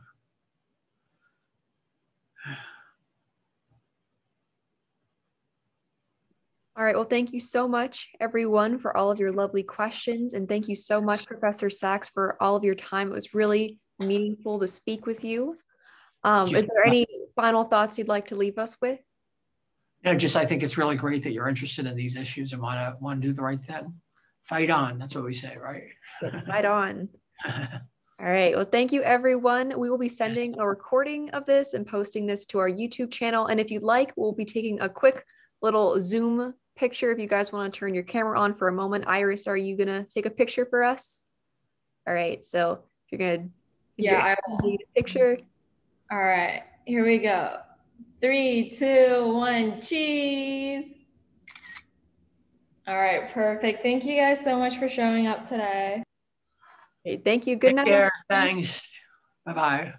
All right, well, thank you so much, everyone, for all of your lovely questions. And thank you so much, Professor Saks, for all of your time. It was really meaningful to speak with you. Um, is there any final thoughts you'd like to leave us with? Yeah, just I think it's really great that you're interested in these issues and want to want to do the right thing. Fight on. That's what we say, right? Yes, fight on. All right. Well, thank you, everyone. We will be sending a recording of this and posting this to our YouTube channel. And if you'd like, we'll be taking a quick little Zoom picture. If you guys want to turn your camera on for a moment, Iris, are you going to take a picture for us? All right. So if you're going to yeah, I will. picture. All right. Here we go. Three, two, one, cheese. All right, perfect. Thank you guys so much for showing up today. Hey, thank you. Good Take night. Care. Thanks. Bye bye.